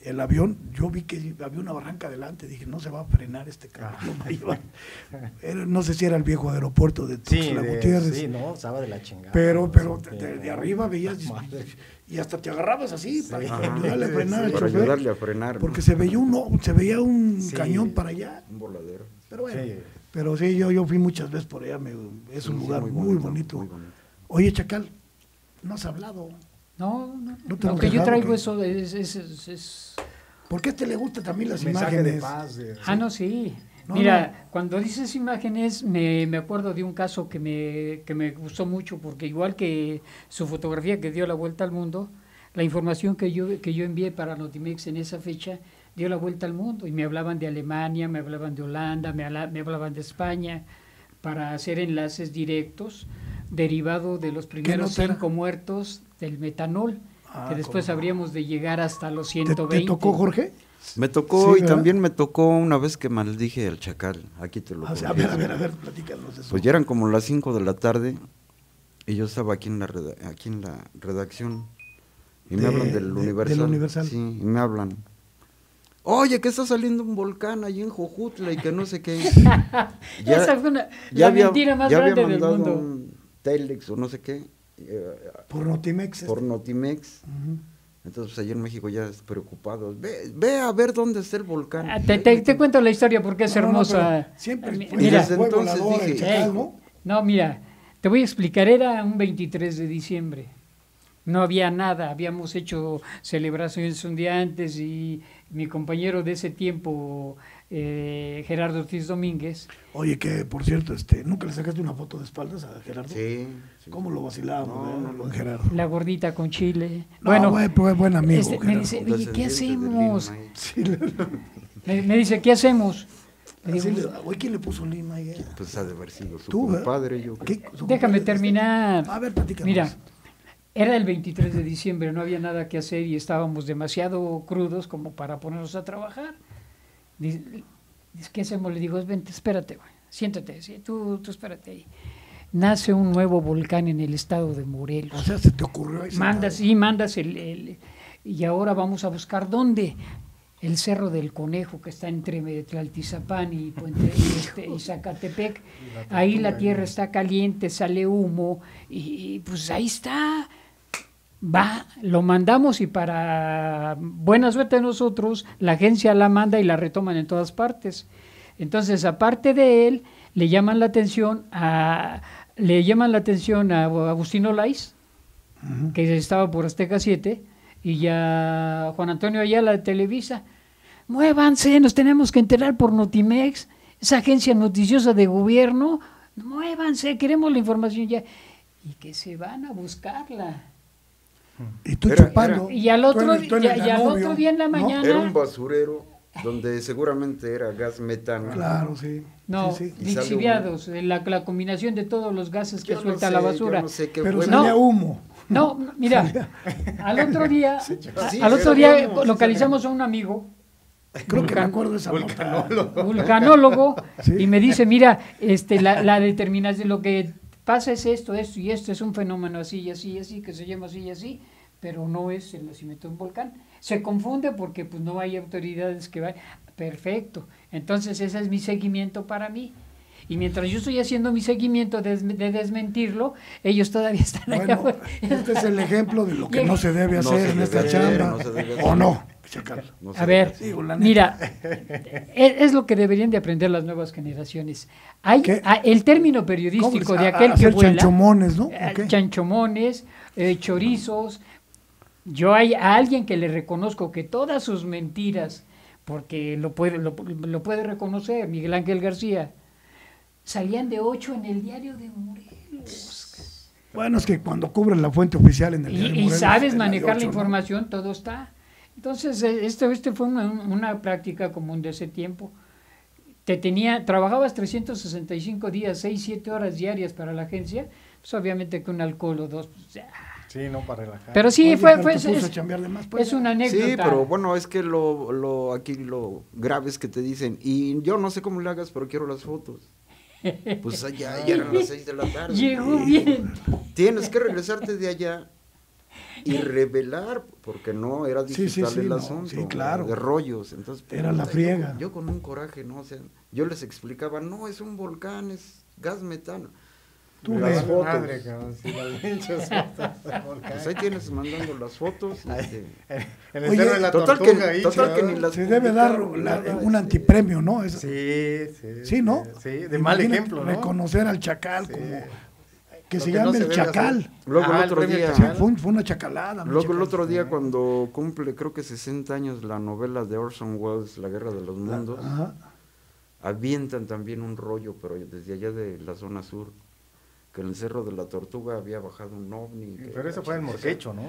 el avión, yo vi que había una barranca adelante, dije, no se va a frenar este cabrón. no va a llevar". Era- no sé si era el viejo aeropuerto de Sí, Tuxtla de- Gutiérrez. sí, no, estaba de la chingada. Pero, pero Sí, de, de no, arriba veías y, hasta te agarrabas así para Sí. ayudarle a frenar al Para chofer, ayudarle a frenar. ¿no? porque se veía un se veía un Sí. cañón para allá. Un voladero. Pero bueno, Sí. pero sí, yo, yo fui muchas veces por allá, me- es un Sí, sí, lugar muy, bonito. muy bonito. Oye, Chacal, no has hablado. No, no. No te Lo que yo traigo eso es, es, es- es- ¿Por qué a este le gustan también las Mensaje imágenes? de paz. de- Ah, no, sí. No, Mira, cuando dices imágenes, me, me acuerdo de un caso que me, que me gustó mucho, porque igual que su fotografía que dio la vuelta al mundo, la información que yo, que yo envié para Notimex en esa fecha dio la vuelta al mundo y me hablaban de Alemania, me hablaban de Holanda, me, me hablaban de España para hacer enlaces directos derivado de los primeros era? cinco muertos del metanol, Ah, que después cómo no. habríamos de llegar hasta los ¿Te, 120. te tocó, Jorge? Me tocó Sí, y ¿verdad? también me tocó una vez que maldije al chacal. Aquí te lo Ah, a ver, a ver, a ver, platícanos eso. Pues ya eran como las 5 de la tarde y yo estaba aquí en la, reda- aquí en la redacción y me hablan de- del del Universal. Universal. Sí, y me hablan. Oye, que está saliendo un volcán allí en Jojutla y que no sé qué. Esa fue una- la había- mentira más ya había grande del mandado mundo. un Telex o no sé qué eh, Por Notimex. por este. Notimex. Ujú. Entonces, allí en México ya es preocupados. Ve, ve a ver dónde está el volcán. Ah, Te, te- te cuento la historia porque es No, no, no, hermosa. pero siempre mira, desde fue entonces volador, dije, chacal, ¿no? no, mira, te voy a explicar, era un 23 de diciembre. No había nada, habíamos hecho celebraciones un día antes y mi compañero de ese tiempo, eh, Gerardo Ortiz Domínguez, Oye, que por cierto, este, ¿nunca le sacaste una foto de espaldas a Gerardo? Sí. sí. ¿Cómo lo vacilábamos, No, eh, no, buen no. Gerardo? la gordita con chile. No, bueno, buen, buen, buen amigo, este, me dice, oye, ¿qué hacemos? Lima. Sí, le- Me, me dice, ¿qué hacemos? Digo, le- oye, ¿quién le puso Lima? ahí, eh? Pues ha de haber sido su compadre, yo. ¿Qué? ¿Su Déjame compadre? terminar. A ver, platícanos. Mira, era el 23 de diciembre, no había nada que hacer y estábamos demasiado crudos como para ponernos a trabajar. Dice, ¿qué hacemos? Le digo, vente, espérate, güey, siéntate, sí, tú, tú espérate ahí. Nace un nuevo volcán en el estado de Morelos. O sea, se te ocurrió ahí Mandas, sí, mandas el, el- Y ahora vamos a buscar dónde. El Cerro del Conejo, que está entre Tlaltizapán y, Puente, y, este, y Zacatepec. Ahí la tierra está caliente, sale humo, y, y, pues ahí está. Va, lo mandamos y para buena suerte de nosotros, la agencia la manda y la retoman en todas partes. Entonces, aparte de él, le llaman la atención a, le llaman la atención a Agustino Lais, Ujú. que estaba por Azteca 7, y ya Juan Antonio Ayala de Televisa. Muévanse, nos tenemos que enterar por Notimex, esa agencia noticiosa de gobierno. Muévanse, queremos la información ya. Y que se van a buscarla. Y tú Era- chupando. Y al tú otro, tú en y, al otro día en la ¿no? mañana. Era un basurero donde seguramente era gas metano. Claro, sí. No, Sí, sí. Lixiviados, eh, la, la combinación de todos los gases que Yo no suelta sé, la yo basura. no sé qué Pero fue. No. salía humo. No, mira, al otro día, Sí, al otro día humo, localizamos a un amigo, Creo que me acuerdo esa vulcanólogo, Sí. y me dice, mira, este, la, la determinación, lo que pasa es esto, esto y esto, es un fenómeno así y así y así, que se llama así y así, pero no es el nacimiento de un volcán. Se confunde porque pues no hay autoridades que vayan. Perfecto. Entonces ese es mi seguimiento para mí. Y mientras yo estoy haciendo mi seguimiento de, des- de desmentirlo, ellos todavía están. Bueno, este es el ejemplo de lo que no se debe No hacer se en esta debe, chamba. no se debe ¿O no? Chacal. No sé. A ver, Digo, mira, es, es lo que deberían de aprender las nuevas generaciones. Hay el término ¿Cómo periodístico de a- aquel a que hacer vuela, chanchomones, ¿no? eh, ¿O qué? chanchomones, eh, chorizos. Yo hay a alguien que le reconozco que todas sus mentiras, porque lo puede, lo, lo puede reconocer, Miguel Ángel García, salían de 8 en el diario de Morelos. Bueno, es que cuando cubren la fuente oficial en el Y, diario y Morelos, sabes es la de manejar la información, todo está. Entonces, eh, esto, este fue una, una práctica común de ese tiempo. Te tenía, trabajabas 365 días, 6, 7 horas diarias para la agencia, pues obviamente que un alcohol o dos, pues, ya. Sí, no para relajar. Pero sí, Oye, fue, pero fue- es, de más, pues, es una anécdota. Sí, pero bueno, es que lo, lo aquí lo grave es que te dicen, y yo no sé cómo le hagas, pero quiero las fotos. Pues allá ya eran las seis de la tarde. Llegó bien. Tienes que regresarte de allá y revelar, porque no era Sí, sí, digital sí, el no, asunto, sí, claro. de rollos. Entonces, Era la friega. Yo, yo con un coraje, ¿no? O sea, yo les explicaba, no, es un volcán, es gas metano. Tú las ves. fotos. Madre, cabrón, sí, las pinches. Pues ahí tienes mandando las fotos. y este, En el Oye, cerro de la total que- tortuga ahí, total que ni las Se debe dar la- nada, un antipremio, ¿no? Es- Sí, sí. Sí, ¿no? Sí, de mal ejemplo, ¿no? Reconocer al chacal Sí. como que Lo se que no se el chacal. Luego Ah, el el otro día, Sí, fue, fue una chacalada. luego el otro día cuando cumple creo que 60 años la novela de Orson Welles, La Guerra de los Mundos, Ajá. avientan también un rollo, pero desde allá de la zona sur, que en el Cerro de la Tortuga había bajado un ovni. que Pero eso fue en chica- Morquecho, ¿no?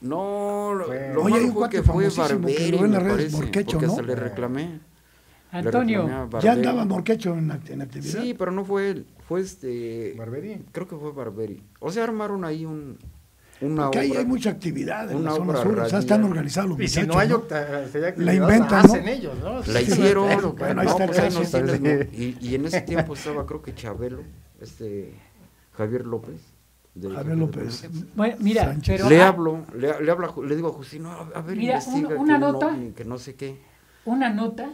No, lo, Fue- lo Oye, hay malo un fue que fue que Barberi, ve en las me redes, parece, Morquecho, porque ¿no? hasta le reclamé. Antonio, Ya andaba Morquecho en, act- en actividad. Sí, pero no fue él, fue este... Barberi. Creo que fue Barberi. O sea, armaron ahí un, una Porque ahí obra. hay mucha actividad en una la zona sur. O sea, están organizados los Y si muchachos. no hay La inventan, ¿no? hacen ellos, ¿no? La Sí, hicieron. Bueno, no, ahí está el pues ¿no? Y, y en ese tiempo estaba, creo que Chabelo, este Javier López. de- Javier López. bueno, mira, Sánchez. pero le hablo, le, le habla, le digo a Justino, a, ver, Mira, investiga una- que nota. que no sé qué. una nota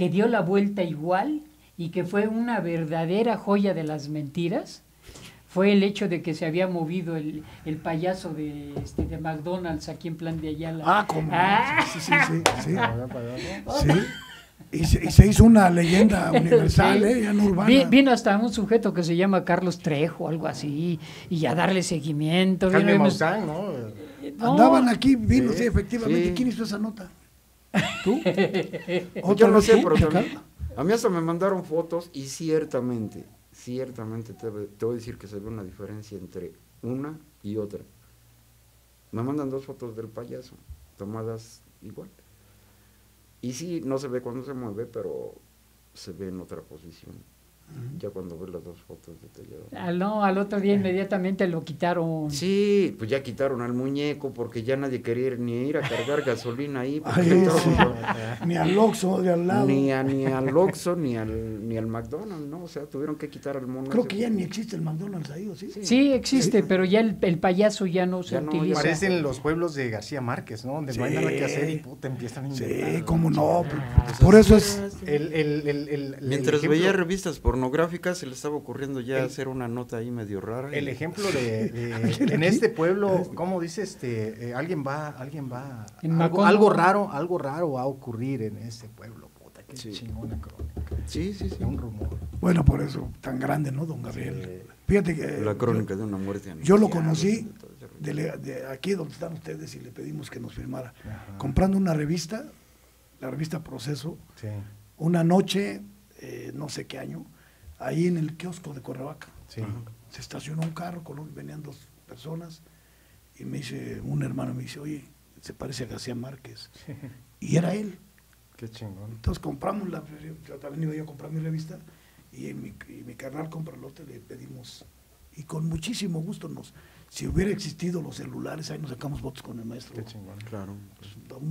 que dio la vuelta igual y que fue una verdadera joya de las mentiras fue el hecho de que se había movido el, el payaso de, este, de McDonald's aquí en plan de Ayala. Ah, como. Ah. Sí, sí, sí. sí. Y, se, y se hizo una leyenda universal, Sí. ¿eh? Ya no urbana. Vi- Vino hasta un sujeto que se llama Carlos Trejo, algo así, y a darle seguimiento. Maussan, ¿no? No, Andaban aquí, vino, Sí. sí, efectivamente. Sí. ¿Quién hizo esa nota? ¿Tú? Yo no sé, pero también- a mí hasta me mandaron fotos y ciertamente, ciertamente te, te voy a decir que se ve una diferencia entre una y otra. Me mandan dos fotos del payaso, tomadas igual. Y sí, no se ve cuando se mueve, pero se ve en otra posición. Ya cuando ves las dos fotos detalladas. Al, no, al otro día inmediatamente lo quitaron. Sí, pues ya quitaron al muñeco porque ya nadie quería ir ni ir a cargar gasolina ahí. porque Ay, sí. Ni al Oxxo de al lado. ni, a- ni al Oxxo ni al, ni al McDonald's, ¿no? O sea, tuvieron que quitar al mono. Creo que ya ni existe el McDonald's ahí, ¿o sí? Sí, existe, pero ya el, el payaso ya no se Ya no, utiliza. Parecen los pueblos de García Márquez, ¿no? Donde no hay Sí. nada que hacer y puta, empiezan a inventar. Sí, cómo no. Por eso es. El, el, el, el, el Mientras ejemplo- veía revistas pornográficas, se le estaba ocurriendo ya El- hacer una nota ahí medio rara. y- El ejemplo de, de- ¿Alguien en este pueblo, ¿cómo dice este? eh, alguien va, alguien va, En algo, raro, algo raro va a ocurrir en este pueblo, puta, qué Sí. chingona crónica, Sí, sí, sí. un rumor. Bueno, por eso, tan grande, ¿no, don Gabriel? Sí. Fíjate que. La crónica yo- de una muerte Yo lo conocí de aquí donde están ustedes y le pedimos que nos firmara. Ajá. Comprando una revista, la revista Proceso, Sí. una noche, eh, no sé qué año, ahí en el kiosco de Cuernavaca. Sí. Se estacionó un carro, con un- venían dos personas, y me dice, un hermano me dice, oye, se parece a García Márquez. Y era él. Qué chingón. Entonces compramos la, yo también iba yo a comprar mi revista, y mi, y mi carnal compra el otro, le pedimos, y con muchísimo gusto nos, si hubiera existido los celulares, ahí nos sacamos fotos con el maestro. Qué chingón. Claro. Un,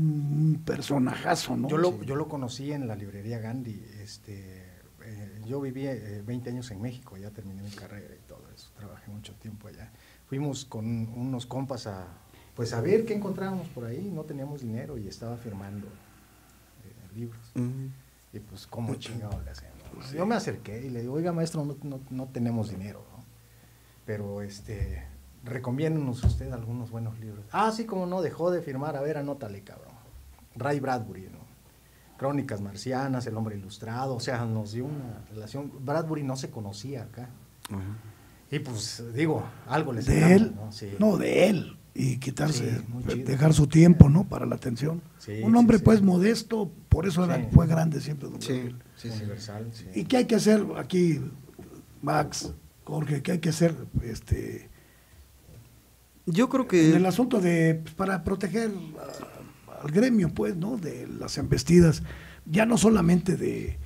un personajazo, ¿no? Yo lo, Sí. yo lo conocí en la librería Gandhi. Este, yo viví eh, 20 años en México, ya terminé mi carrera y todo eso. Trabajé mucho tiempo allá. Fuimos con unos compas a, pues a ver qué encontrábamos por ahí. No teníamos dinero y estaba firmando eh, libros. Y pues, ¿cómo chingado le hacemos? Yo me acerqué y le digo, oiga, maestro, no, no, no tenemos dinero, ¿no? Pero, este, recomiéndonos usted algunos buenos libros. Ah, sí, como no, dejó de firmar. A ver, anótale, cabrón. Ray Bradbury, ¿no? Crónicas Marcianas, El Hombre Ilustrado, o sea, nos dio una relación. Bradbury no se conocía acá. Y pues, digo, algo les de sacamos, él, ¿no? Sí. no, de él, y quitarse, Sí, dejar su tiempo, ¿no? Para la atención. Sí, un hombre, sí, sí. pues, modesto, por eso era- fue grande siempre, don Sí, Gabriel. sí, sí. Universal, sí. ¿Y qué hay que hacer aquí, Max, Jorge? ¿Qué hay que hacer este, Yo creo en el que asunto de, pues, para proteger al gremio, pues, ¿no? De las embestidas, ya no solamente de,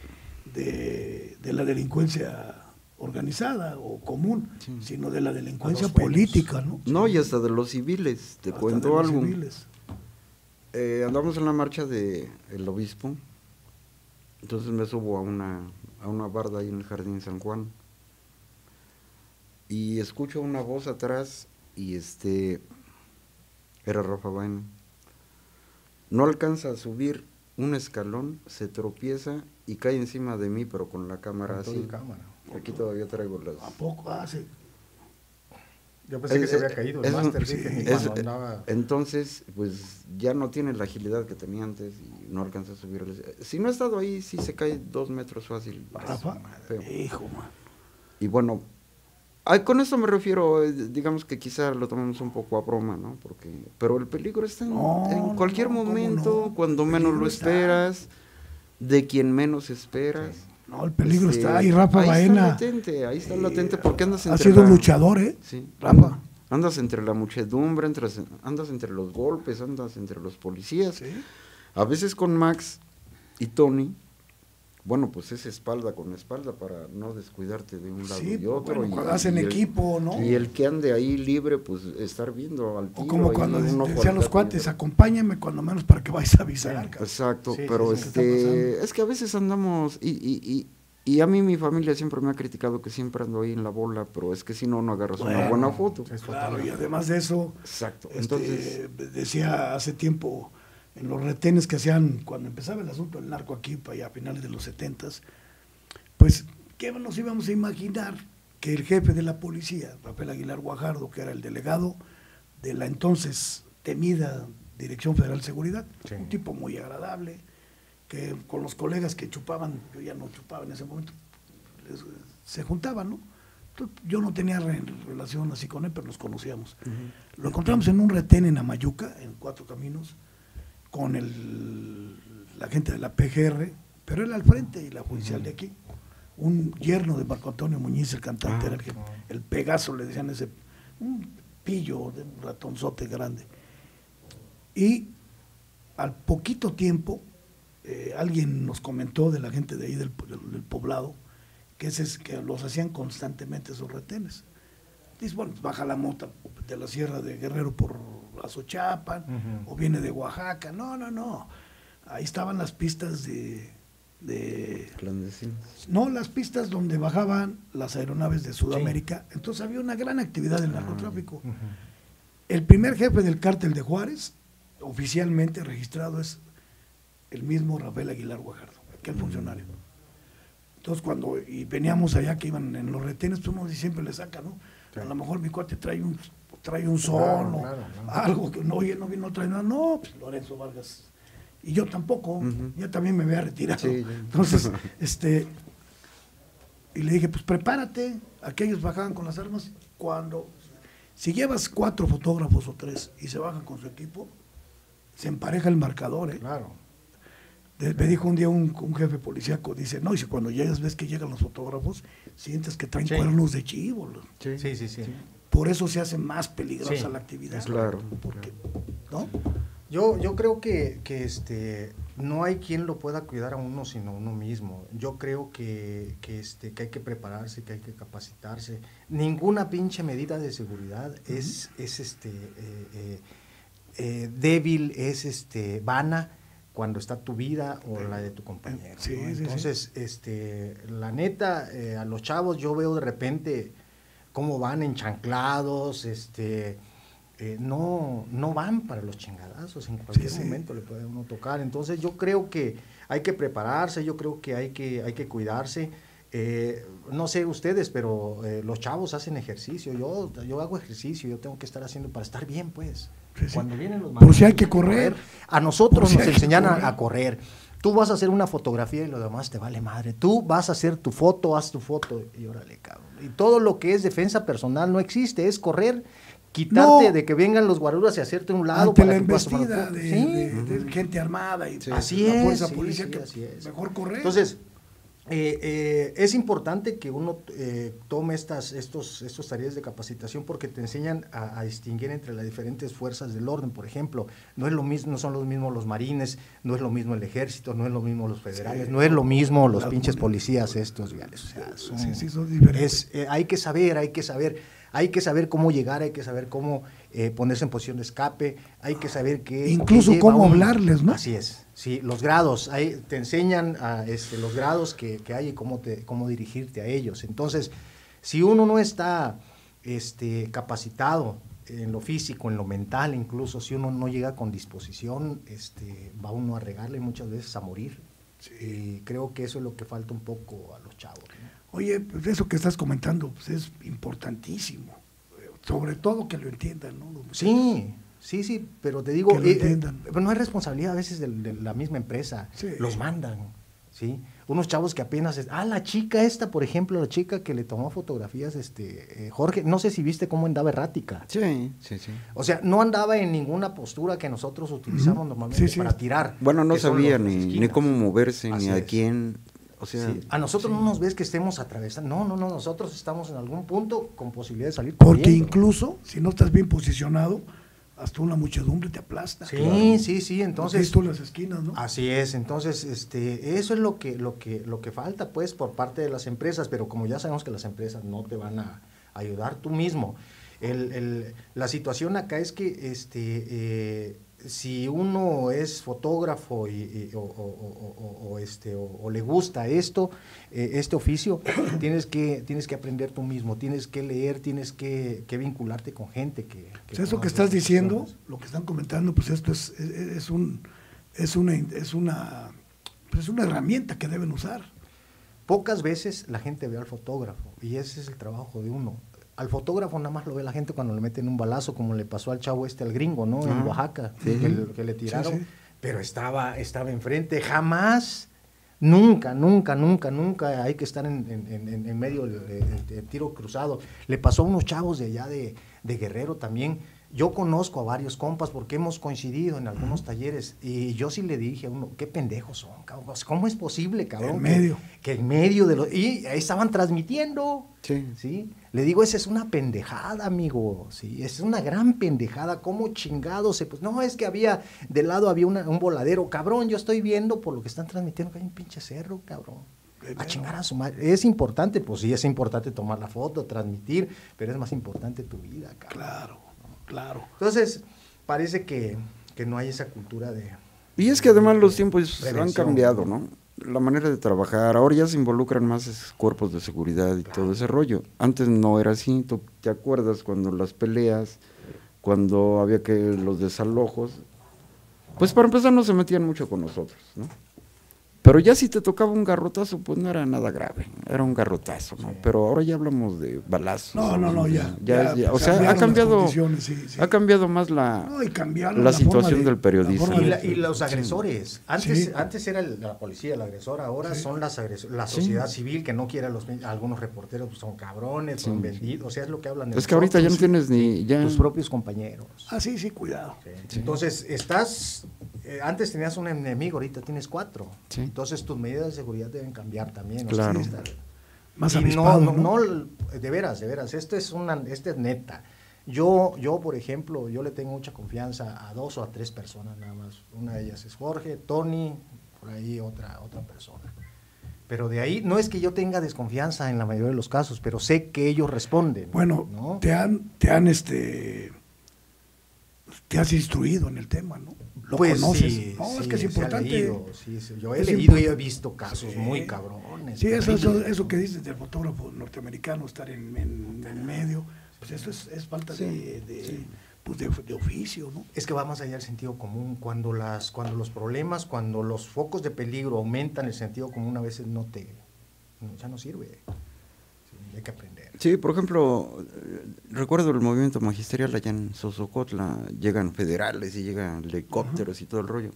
de, de la delincuencia organizada o común, Sí. sino de la delincuencia política, ¿no? no, y hasta de los civiles, te Hasta cuento de los algo. civiles. Eh, andamos en la marcha del el obispo, entonces me subo a una, a una barda ahí en el Jardín San Juan y escucho una voz atrás y este era Rafa Baena. No alcanza a subir un escalón, se tropieza y cae encima de mí, pero con la cámara Con así. cámara. Aquí todavía traigo las... ¿A poco hace? Yo pensé que se había caído el máster, sí, andaba... Entonces, pues ya no tiene la agilidad que tenía antes y no alcanza a subir. el- Si no ha estado ahí, sí se cae dos metros fácil. Rafa, hijo, man. Y bueno, ay, con esto me refiero, eh, digamos que quizá lo tomamos un poco a broma, ¿no? Porque, pero el peligro está en, No, en no, cualquier no, ¿cómo momento, no? cuando menos lo esperas, de quien menos esperas. No, el peligro Este, está ahí, Rafa ahí Baena. Está latente, ahí está latente, porque andas Ha entre sido la- luchador, ¿eh? Sí, Rafa. Andas entre la muchedumbre, andas entre los golpes, andas entre los policías. Sí. A veces con Max y Tony, bueno, pues es espalda con espalda para no descuidarte de un lado Sí, y otro. bueno, y, cuando hacen y el- equipo, ¿no? Y el que ande ahí libre, pues estar viendo al O tiro. como ahí, cuando ojo decían los cuates, acompáñame cuando menos para que vayas a avisar. cabrón. Exacto, Sí, pero sí, sí. ¿Qué está este, es que a veces andamos, y, y, y, y a mí mi familia siempre me ha criticado que siempre ando ahí en la bola, pero es que si no, no agarras una buena foto. es Claro, y además de eso, Exacto, este, entonces, decía hace tiempo en los retenes que hacían cuando empezaba el asunto del narco aquí, para allá a finales de los setentas, pues, ¿qué nos íbamos a imaginar? Que el jefe de la policía, Rafael Aguilar Guajardo, que era el delegado de la entonces temida Dirección Federal de Seguridad, Sí. un tipo muy agradable, que con los colegas que chupaban, yo ya no chupaba en ese momento, les- se juntaban, ¿no? Entonces, yo no tenía re- relación así con él, pero nos conocíamos. Lo encontramos en un retén en Amayuca, en Cuatro Caminos, con el, la gente de la PGR, pero él al frente y la judicial de aquí. Un yerno de Marco Antonio Muñiz, el cantante, Ah, era el, que- el Pegaso, le decían ese, un pillo de un ratonzote grande. Y al poquito tiempo, eh, alguien nos comentó de la gente de ahí del, del- del poblado, que, ese es, que los hacían constantemente esos retenes. Dice, bueno, baja la mota de la Sierra de Guerrero por Azochapan, Ujú. o viene de Oaxaca. No, no, no. Ahí estaban las pistas de, de clandestinos. no, las pistas donde bajaban las aeronaves de Sudamérica. Entonces había una gran actividad del narcotráfico. Ujú. El primer jefe del cártel de Juárez, oficialmente registrado, es el mismo Rafael Aguilar Guajardo, aquel funcionario. Entonces cuando y veníamos allá que iban en los retenes, pues uno siempre le saca, ¿no? Sí. A lo mejor mi cuate trae un trae un son Claro, o claro, claro. algo que no, oye, no, no trae nada. No, pues Lorenzo Vargas. Y yo tampoco, ya también me había retirado. Sí. Entonces, este, y le dije, pues prepárate. Aquellos bajaban con las armas. Cuando, si llevas cuatro fotógrafos o tres y se bajan con su equipo, se empareja el marcador, ¿eh? Claro. Me dijo un día un, un jefe policíaco, dice, no, dice, cuando llegas, ves que llegan los fotógrafos, sientes que traen Sí. cuernos de chivo. Sí, sí, sí. Por eso se hace más peligrosa Sí, la actividad. es claro, Porque, ¿no? Yo, yo creo que, que este, no hay quien lo pueda cuidar a uno sino uno mismo. Yo creo que, que, este, que hay que prepararse, que hay que capacitarse. Ninguna pinche medida de seguridad es, es este, eh, eh, eh, débil, es este, vana cuando está tu vida o la de tu compañero. Sí, ¿no? sí, sí. Entonces, este, la neta, eh, a los chavos yo veo de repente cómo van enchanclados, este, eh, no, no van para los chingadazos, en cualquier Sí, sí. momento le puede uno tocar. Entonces yo creo que hay que prepararse, yo creo que hay que, hay que cuidarse. Eh, no sé ustedes, pero eh, los chavos hacen ejercicio. Yo, yo hago ejercicio, yo tengo que estar haciendo para estar bien, pues. Sí. Cuando vienen los Por si hay que correr. A nosotros si nos enseñan correr. a correr. Tú vas a hacer una fotografía y lo demás te vale madre. Tú vas a hacer tu foto, haz tu foto y órale, cabrón. Y todo lo que es defensa personal no existe, es correr, quitarte No. de que vengan los guaruras y hacerte un lado Ante para la que embestida de, Sí. de- de gente armada y Así la es, fuerza sí, policial sí, que así es. mejor correr. Entonces, eh, eh, es importante que uno eh, tome estas, estos, estos tareas de capacitación porque te enseñan a, a distinguir entre las diferentes fuerzas del orden. Por ejemplo, no es lo mismo, no son los mismos los marines, no es lo mismo el ejército, no es lo mismo los federales, Sí. no es lo mismo los pinches policías estos. o sea, son- sí, sí, son diferentes. es, eh, hay que saber, hay que saber, hay que saber cómo llegar, hay que saber cómo eh, ponerse en posición de escape, hay que saber qué Incluso qué cómo un- hablarles, ¿no? Así es, sí, los grados, ahí te enseñan a, este, los grados que, que hay y cómo, te, cómo dirigirte a ellos. Entonces, si uno no está este, capacitado en lo físico, en lo mental, incluso si uno no llega con disposición, este, va uno a regarle muchas veces a morir. Y creo que eso es lo que falta un poco a los chavos. ¿no? Oye, pues eso que estás comentando pues es importantísimo. Sobre todo que lo entiendan, ¿no? Los. Sí, sí, sí, pero te digo, Que lo eh, eh, pero no es responsabilidad a veces del- de, la misma empresa, Sí. los mandan, ¿sí? Unos chavos que apenas, es- ah, la chica esta, por ejemplo, la chica que le tomó fotografías, este, eh, Jorge, no sé si viste cómo andaba errática. Sí, sí, sí. O sea, no andaba en ninguna postura que nosotros utilizamos normalmente Sí, sí. para tirar. Bueno, no sabía los- ni, ni cómo moverse, Así ni a es. quién. O sea, Sí. A nosotros no nos ves que estemos atravesando. No, no, no. Nosotros estamos en algún punto con posibilidad de salir Porque corriendo. incluso, si no estás bien posicionado, hasta una muchedumbre te aplasta. Sí, sí, sí. Entonces, Entonces, tú las esquinas, ¿no? Así es, entonces este, eso es lo que, lo que, lo que falta pues por parte de las empresas, pero como ya sabemos que las empresas no te van a ayudar tú mismo. El, el- la situación acá es que este, eh, si uno es fotógrafo y, y- o, este, o, le gusta esto, eh, este oficio, tienes que, tienes que aprender tú mismo, tienes que leer, tienes que, que vincularte con gente que... que eso que estás diciendo, personas. lo que están comentando, pues esto es, es, es un, es una, es una, pues es una herramienta que deben usar. Pocas veces la gente ve al fotógrafo y ese es el trabajo de uno. Al fotógrafo nada más lo ve la gente cuando le meten un balazo, como le pasó al chavo este, al gringo, ¿no? En Oaxaca, sí. que, le- que le tiraron. sí. Pero estaba, estaba enfrente. Jamás, nunca, nunca, nunca, nunca hay que estar en, en- en- en medio del tiro cruzado. Le pasó a unos chavos de allá de, de Guerrero también. Yo conozco a varios compas porque hemos coincidido en algunos talleres y yo sí le dije a uno, qué pendejos son, cabrón. ¿Cómo es posible, cabrón? En medio. que en medio de los... Y ahí estaban transmitiendo. Sí. ¿sí? Le digo, esa es una pendejada, amigo. Sí, es una gran pendejada. ¿Cómo chingado se...? Pues no, es que había... De lado había una- un voladero. Cabrón, yo estoy viendo por lo que están transmitiendo que hay un pinche cerro, cabrón. A chingar a su madre. Es importante, pues sí, es importante tomar la foto, transmitir, pero es más importante tu vida, cabrón. Claro, claro. Entonces, parece que, que no hay esa cultura de... Y es que además los tiempos han Prevención. cambiado, ¿no? La manera de trabajar, ahora ya se involucran más esos cuerpos de seguridad y todo ese rollo. Antes no era así, ¿tú te acuerdas cuando las peleas, cuando había que los desalojos? Pues para empezar no se metían mucho con nosotros, ¿no? Pero ya si te tocaba un garrotazo, pues no era nada grave, era un garrotazo, ¿no? Pero ahora ya hablamos de balazos. No, no, no, ya. Ya ya- o sea, ha cambiado, condiciones, sí, sí. ha cambiado más la, No, y cambiaron la situación de- del forma Y, la- y los agresores. Antes, Sí. antes era el- la policía el agresor, ahora son las agres- la Sí. sociedad civil que no quiere a los algunos reporteros, pues, son cabrones, son vendidos, o sea, es lo que hablan de Es que ahorita ya no tienes ni... Ya, tus propios compañeros. Ah, sí, sí, cuidado. Entonces, estás, eh, antes tenías un enemigo, ahorita tienes cuatro. Sí. Entonces, tus medidas de seguridad deben cambiar también. o Claro. sea, estar- Más avispado, no, ¿no? no, de veras, de veras, esto es una, esto es neta. Yo, yo, por ejemplo, yo le tengo mucha confianza a dos o a tres personas nada más. Una de ellas es Jorge, Tony, por ahí otra, otra persona. Pero de ahí, no es que yo tenga desconfianza en la mayoría de los casos, pero sé que ellos responden. Bueno, ¿no? te han, te han, este, te has instruido en el tema, ¿no? Lo Pues conoces. sí, no, es que es importante. leído, sí, sí, yo he Es leído y he visto casos muy cabrones. Sí, eso, eso, eso que dices del fotógrafo norteamericano, estar en, en, en medio, pues eso es, es falta de, de, pues de, de oficio, ¿no? Es que va más allá del sentido común. Cuando, las, cuando los problemas, cuando los focos de peligro aumentan, el sentido común a veces no te. no- ya no sirve. Hay que aprender. Sí, por ejemplo, eh, recuerdo el movimiento magisterial allá en Sosocotla, llegan federales y llegan helicópteros y todo el rollo.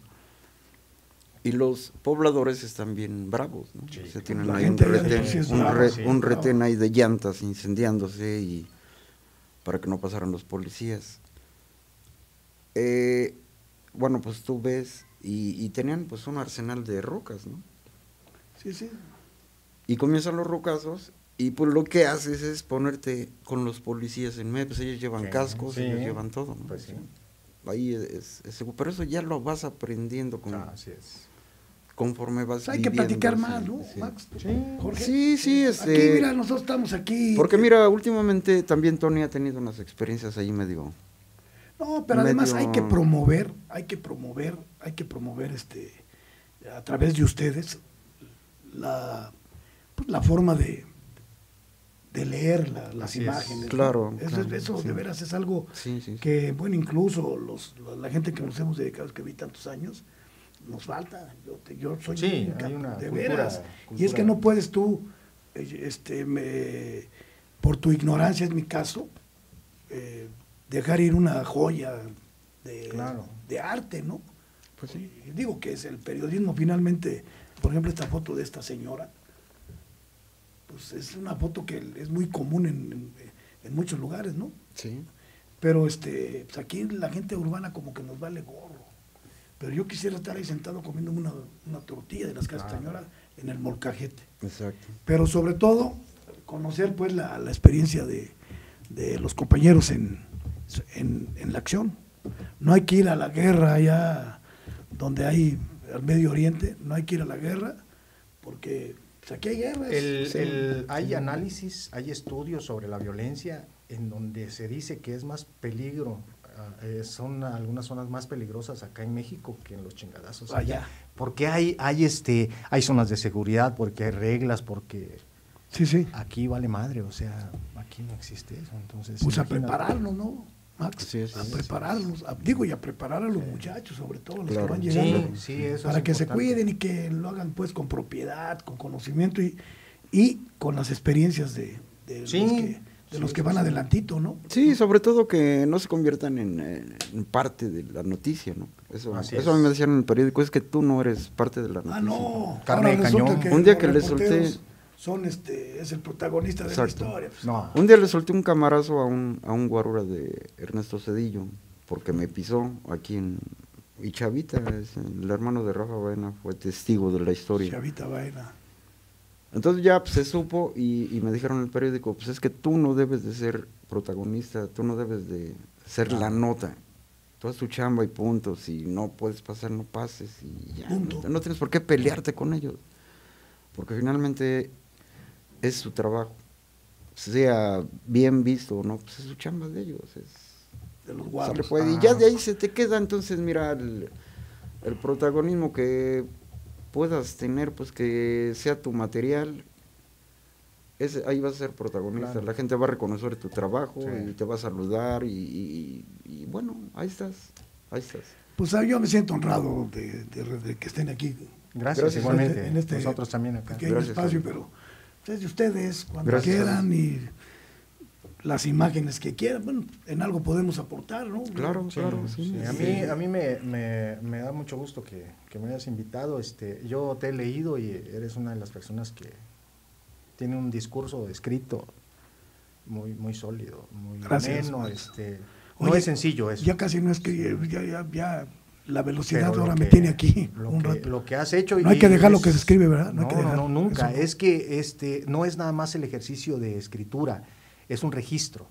Y los pobladores están bien bravos, ¿no? Sí. O sea, tienen ahí un retén, un, brava, re- sí, un brava. retén ahí de llantas incendiándose y para que no pasaran los policías. Eh, bueno, pues tú ves, y, y tenían pues un arsenal de rocas, ¿no? Sí, sí. Y comienzan los rocazos y pues lo que haces es ponerte con los policías en medio, pues ellos llevan Sí, cascos, sí. ellos llevan todo, ¿no? Pues sí. Ahí es, es seguro, pero eso ya lo vas aprendiendo con, Ah, así es. conforme vas hay que platicar más, ¿no, sí. Max? Sí. Jorge. Sí, sí, este, Aquí, mira, nosotros estamos aquí. Porque mira, últimamente también Tony ha tenido unas experiencias ahí medio... No, pero además hay que promover, hay que promover, hay que promover este a través de ustedes la, pues, la forma de, de leer la- las Así es. imágenes. ¿no? Claro, Eso, claro, eso sí. de veras es algo Sí, sí, sí. que, bueno, incluso los, la, la gente que nos hemos dedicado, que vi tantos años, nos falta. Yo, te- yo soy hay una de cultura- veras. Y es que no puedes tú, eh, este, me- por tu ignorancia, es mi caso, eh, dejar ir una joya de, Claro. de arte, ¿no? Pues sí, digo que es el periodismo finalmente, por ejemplo, esta foto de esta señora, pues es una foto que es muy común en, en- muchos lugares, ¿no? Sí. Pero este, pues aquí la gente urbana como que nos vale gorro. Pero yo quisiera estar ahí sentado comiendo una, una tortilla de las esta Claro. señora en el molcajete. Exacto. Pero sobre todo, conocer pues la, la experiencia de, de los compañeros en, en, en la acción. No hay que ir a la guerra allá donde hay al Medio Oriente, no hay que ir a la guerra porque pues, aquí hay guerras. El- Sí. el- hay análisis, hay estudios sobre la violencia en donde se dice que es más peligro, ah, eh, son algunas zonas más peligrosas acá en México que en los chingadazos Allá. Porque hay, hay, este, hay zonas de seguridad, porque hay reglas, porque Sí, sí. aquí vale madre, o sea, aquí no existe eso. Entonces, Pues a imagínate. prepararnos, ¿no? Max, Así es, a a- digo, y a preparar a los muchachos, sobre todo los Claro. que van llegando, sí, eso para es que se cuiden y que lo hagan pues con propiedad, con conocimiento y, y con las experiencias de, de Sí, los que, de sí, los que sí, van sí. adelantito, ¿no? Sí, sobre todo que no se conviertan en, en parte de la noticia, ¿no? Eso, Así eso a mí es. me decían en el periódico, es que tú no eres parte de la noticia. Ah, no. Carne de cañón. Un día que les solté- Son este, es el protagonista de Exacto. la historia. pues. No, Un día le solté un camarazo a un, a un guarura de Ernesto Cedillo, porque me pisó aquí en... Y Chavita, es el hermano de Rafa Baena, fue testigo de la historia. Chavita Vaina. Entonces ya pues, se supo y, y me dijeron en el periódico, pues es que tú no debes de ser protagonista, tú no debes de ser la nota. Tú haz tu chamba y punto. Si no puedes pasar, no pases y ya. Punto. No, no tienes por qué pelearte con ellos. Porque finalmente es su trabajo. Sea bien visto o no, pues es su chamba de ellos. Es, De los guapos. y ya de ahí se te queda entonces, mira, el, el protagonismo que puedas tener, pues que sea tu material, ese, ahí vas a ser protagonista. Claro. La gente va a reconocer tu trabajo Sí. y te va a saludar y, y- y bueno, ahí estás, ahí estás. Pues ah, yo me siento honrado de, de- de que estén aquí. gracias, Gracias. igualmente. En este Nosotros también acá. Gracias, espacio, pero es de ustedes cuando Gracias, quieran y las imágenes que quieran. Bueno, en algo podemos aportar, ¿no? Claro, Sí, claro, sí. sí. A mí, a mí me, me- me da mucho gusto que, que me hayas invitado. Este, yo te he leído y eres una de las personas que tiene un discurso escrito muy, muy sólido, muy Gracias, ameno. Este, no Oye, es sencillo eso. Ya casi no es que ya, ya, ya la velocidad ahora me tiene aquí lo un que, rato. Lo que has hecho. No hay que dejar lo que se escribe, ¿verdad? No No, hay que no, dejar no, nunca. eso. Es que este, no es nada más el ejercicio de escritura, es un registro.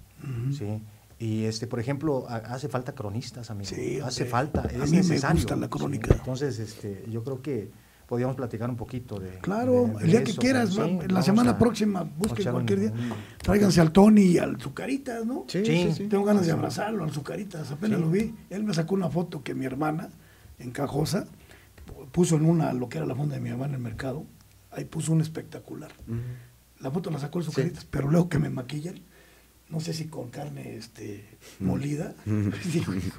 ¿sí? Y este, por ejemplo, ha- hace falta cronistas, amigo. Sí, hace falta, A es me necesario. gusta la Sí, crónica. Entonces, este, yo creo que podríamos platicar un poquito de. Claro, de- de el día que quieras, sí, va- la semana a- próxima, busquen cualquier día. un- Tráiganse al Tony y al Zucaritas, ¿no? Sí, Sí. sí, sí. Tengo ganas de abrazarlo, al Zucaritas, apenas Sí. lo vi. Él me sacó una foto que mi hermana, en Cajosa, puso en una, lo que era la fonda de mi mamá en el mercado, ahí puso un espectacular. La foto la sacó el Sí. Zucaritas, pero luego que me maquillan, no sé si con carne este, molida. Digo, hijo.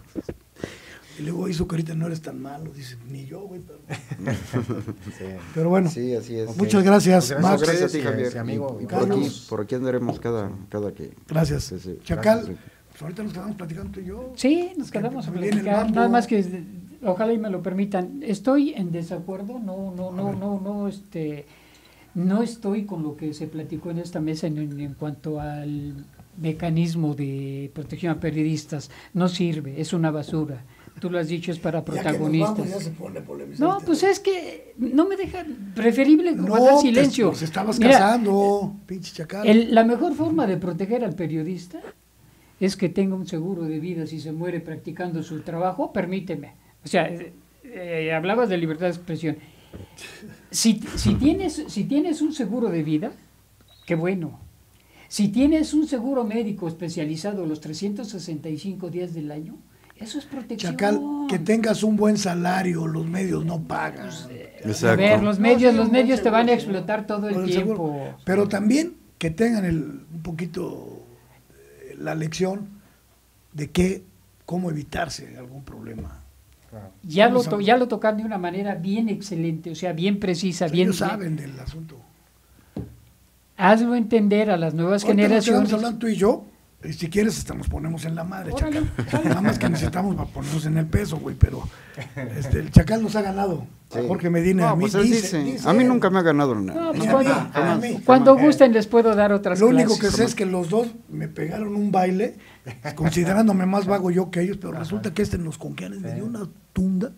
Y luego ahí Zucaritas no eres tan malo, dice, ni yo, güey. Pero, Sí. pero bueno, Sí, así es. muchas gracias, Pues Max. Gracias a ti, Sí, Javier. sí, amigo. Y, y por, aquí, por aquí andaremos cada, cada que... Gracias. Sí, sí. Chacal, Gracias. pues ahorita nos quedamos platicando tú y yo. Sí, nos quedamos a platicar. Nada más que ojalá y me lo permitan. Estoy en desacuerdo, no, no, no, no, no, este, no estoy con lo que se platicó en esta mesa en, en cuanto al mecanismo de protección a periodistas. No sirve, es una basura. Tú lo has dicho, es para Ya que nos protagonistas. vamos, ya se pone polemizante. No, pues es que no me dejan, preferible No, guardar pues, silencio. nos estabas Mira, casando, pinche chacal. el- la mejor forma de proteger al periodista es que tenga un seguro de vida si se muere practicando su trabajo, permíteme. O sea, eh, eh, hablabas de libertad de expresión. Si, si, tienes, si tienes un seguro de vida, qué bueno. Si tienes un seguro médico especializado los 365 días del año, eso es protección. Chacal, que tengas un buen salario, los medios no pagan. Exacto. A ver, los medios, No, sí, los medios te van a explotar todo el seguro. tiempo. Pero también que tengan el, un poquito eh, la lección de que, cómo evitarse algún problema. Claro. Ya lo, to- ya lo tocan de una manera bien excelente, o sea, bien precisa, bien. Ellos saben del asunto. Hazlo entender a las nuevas generaciones. hablando tú y yo. Y si quieres, hasta nos ponemos en la madre, Órale, Chacal. Nada más que necesitamos para ponernos en el peso, güey. Pero este, el Chacal nos ha ganado. A Sí. Jorge Medina, No, a mí pues él dice, dice, dice A mí nunca me ha ganado nada. No, pues cuando, mí, a mí. cuando gusten les puedo dar otras Lo único clases. que sé es que los dos me pegaron un baile, considerándome más vago yo que ellos, pero resulta que este en los conquianes me dio una tunda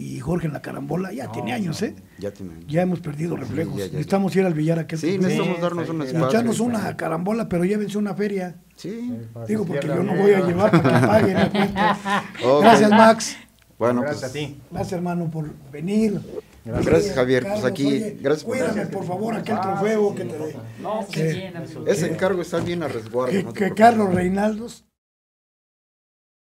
y Jorge en la carambola, ya tiene años, ¿eh? Ya tiene años. Ya hemos perdido reflejos. ya, ya, ya. Necesitamos ir al billar aquel. Sí, que- necesitamos darnos un sí, espacio. echarnos una carambola, pero llévense una feria. Sí. Digo, porque yo no voy a llevar para que paguen. la cuenta. Ok. Gracias, Max. Bueno, Gracias pues, a ti. Gracias, hermano, por venir. Gracias, Javier. Pues aquí, oye, gracias por- Cuídame, por favor, aquel trofeo que te No, que- bien, absolutamente. ese encargo está bien a resguardo. que, no. Carlos Reinaldos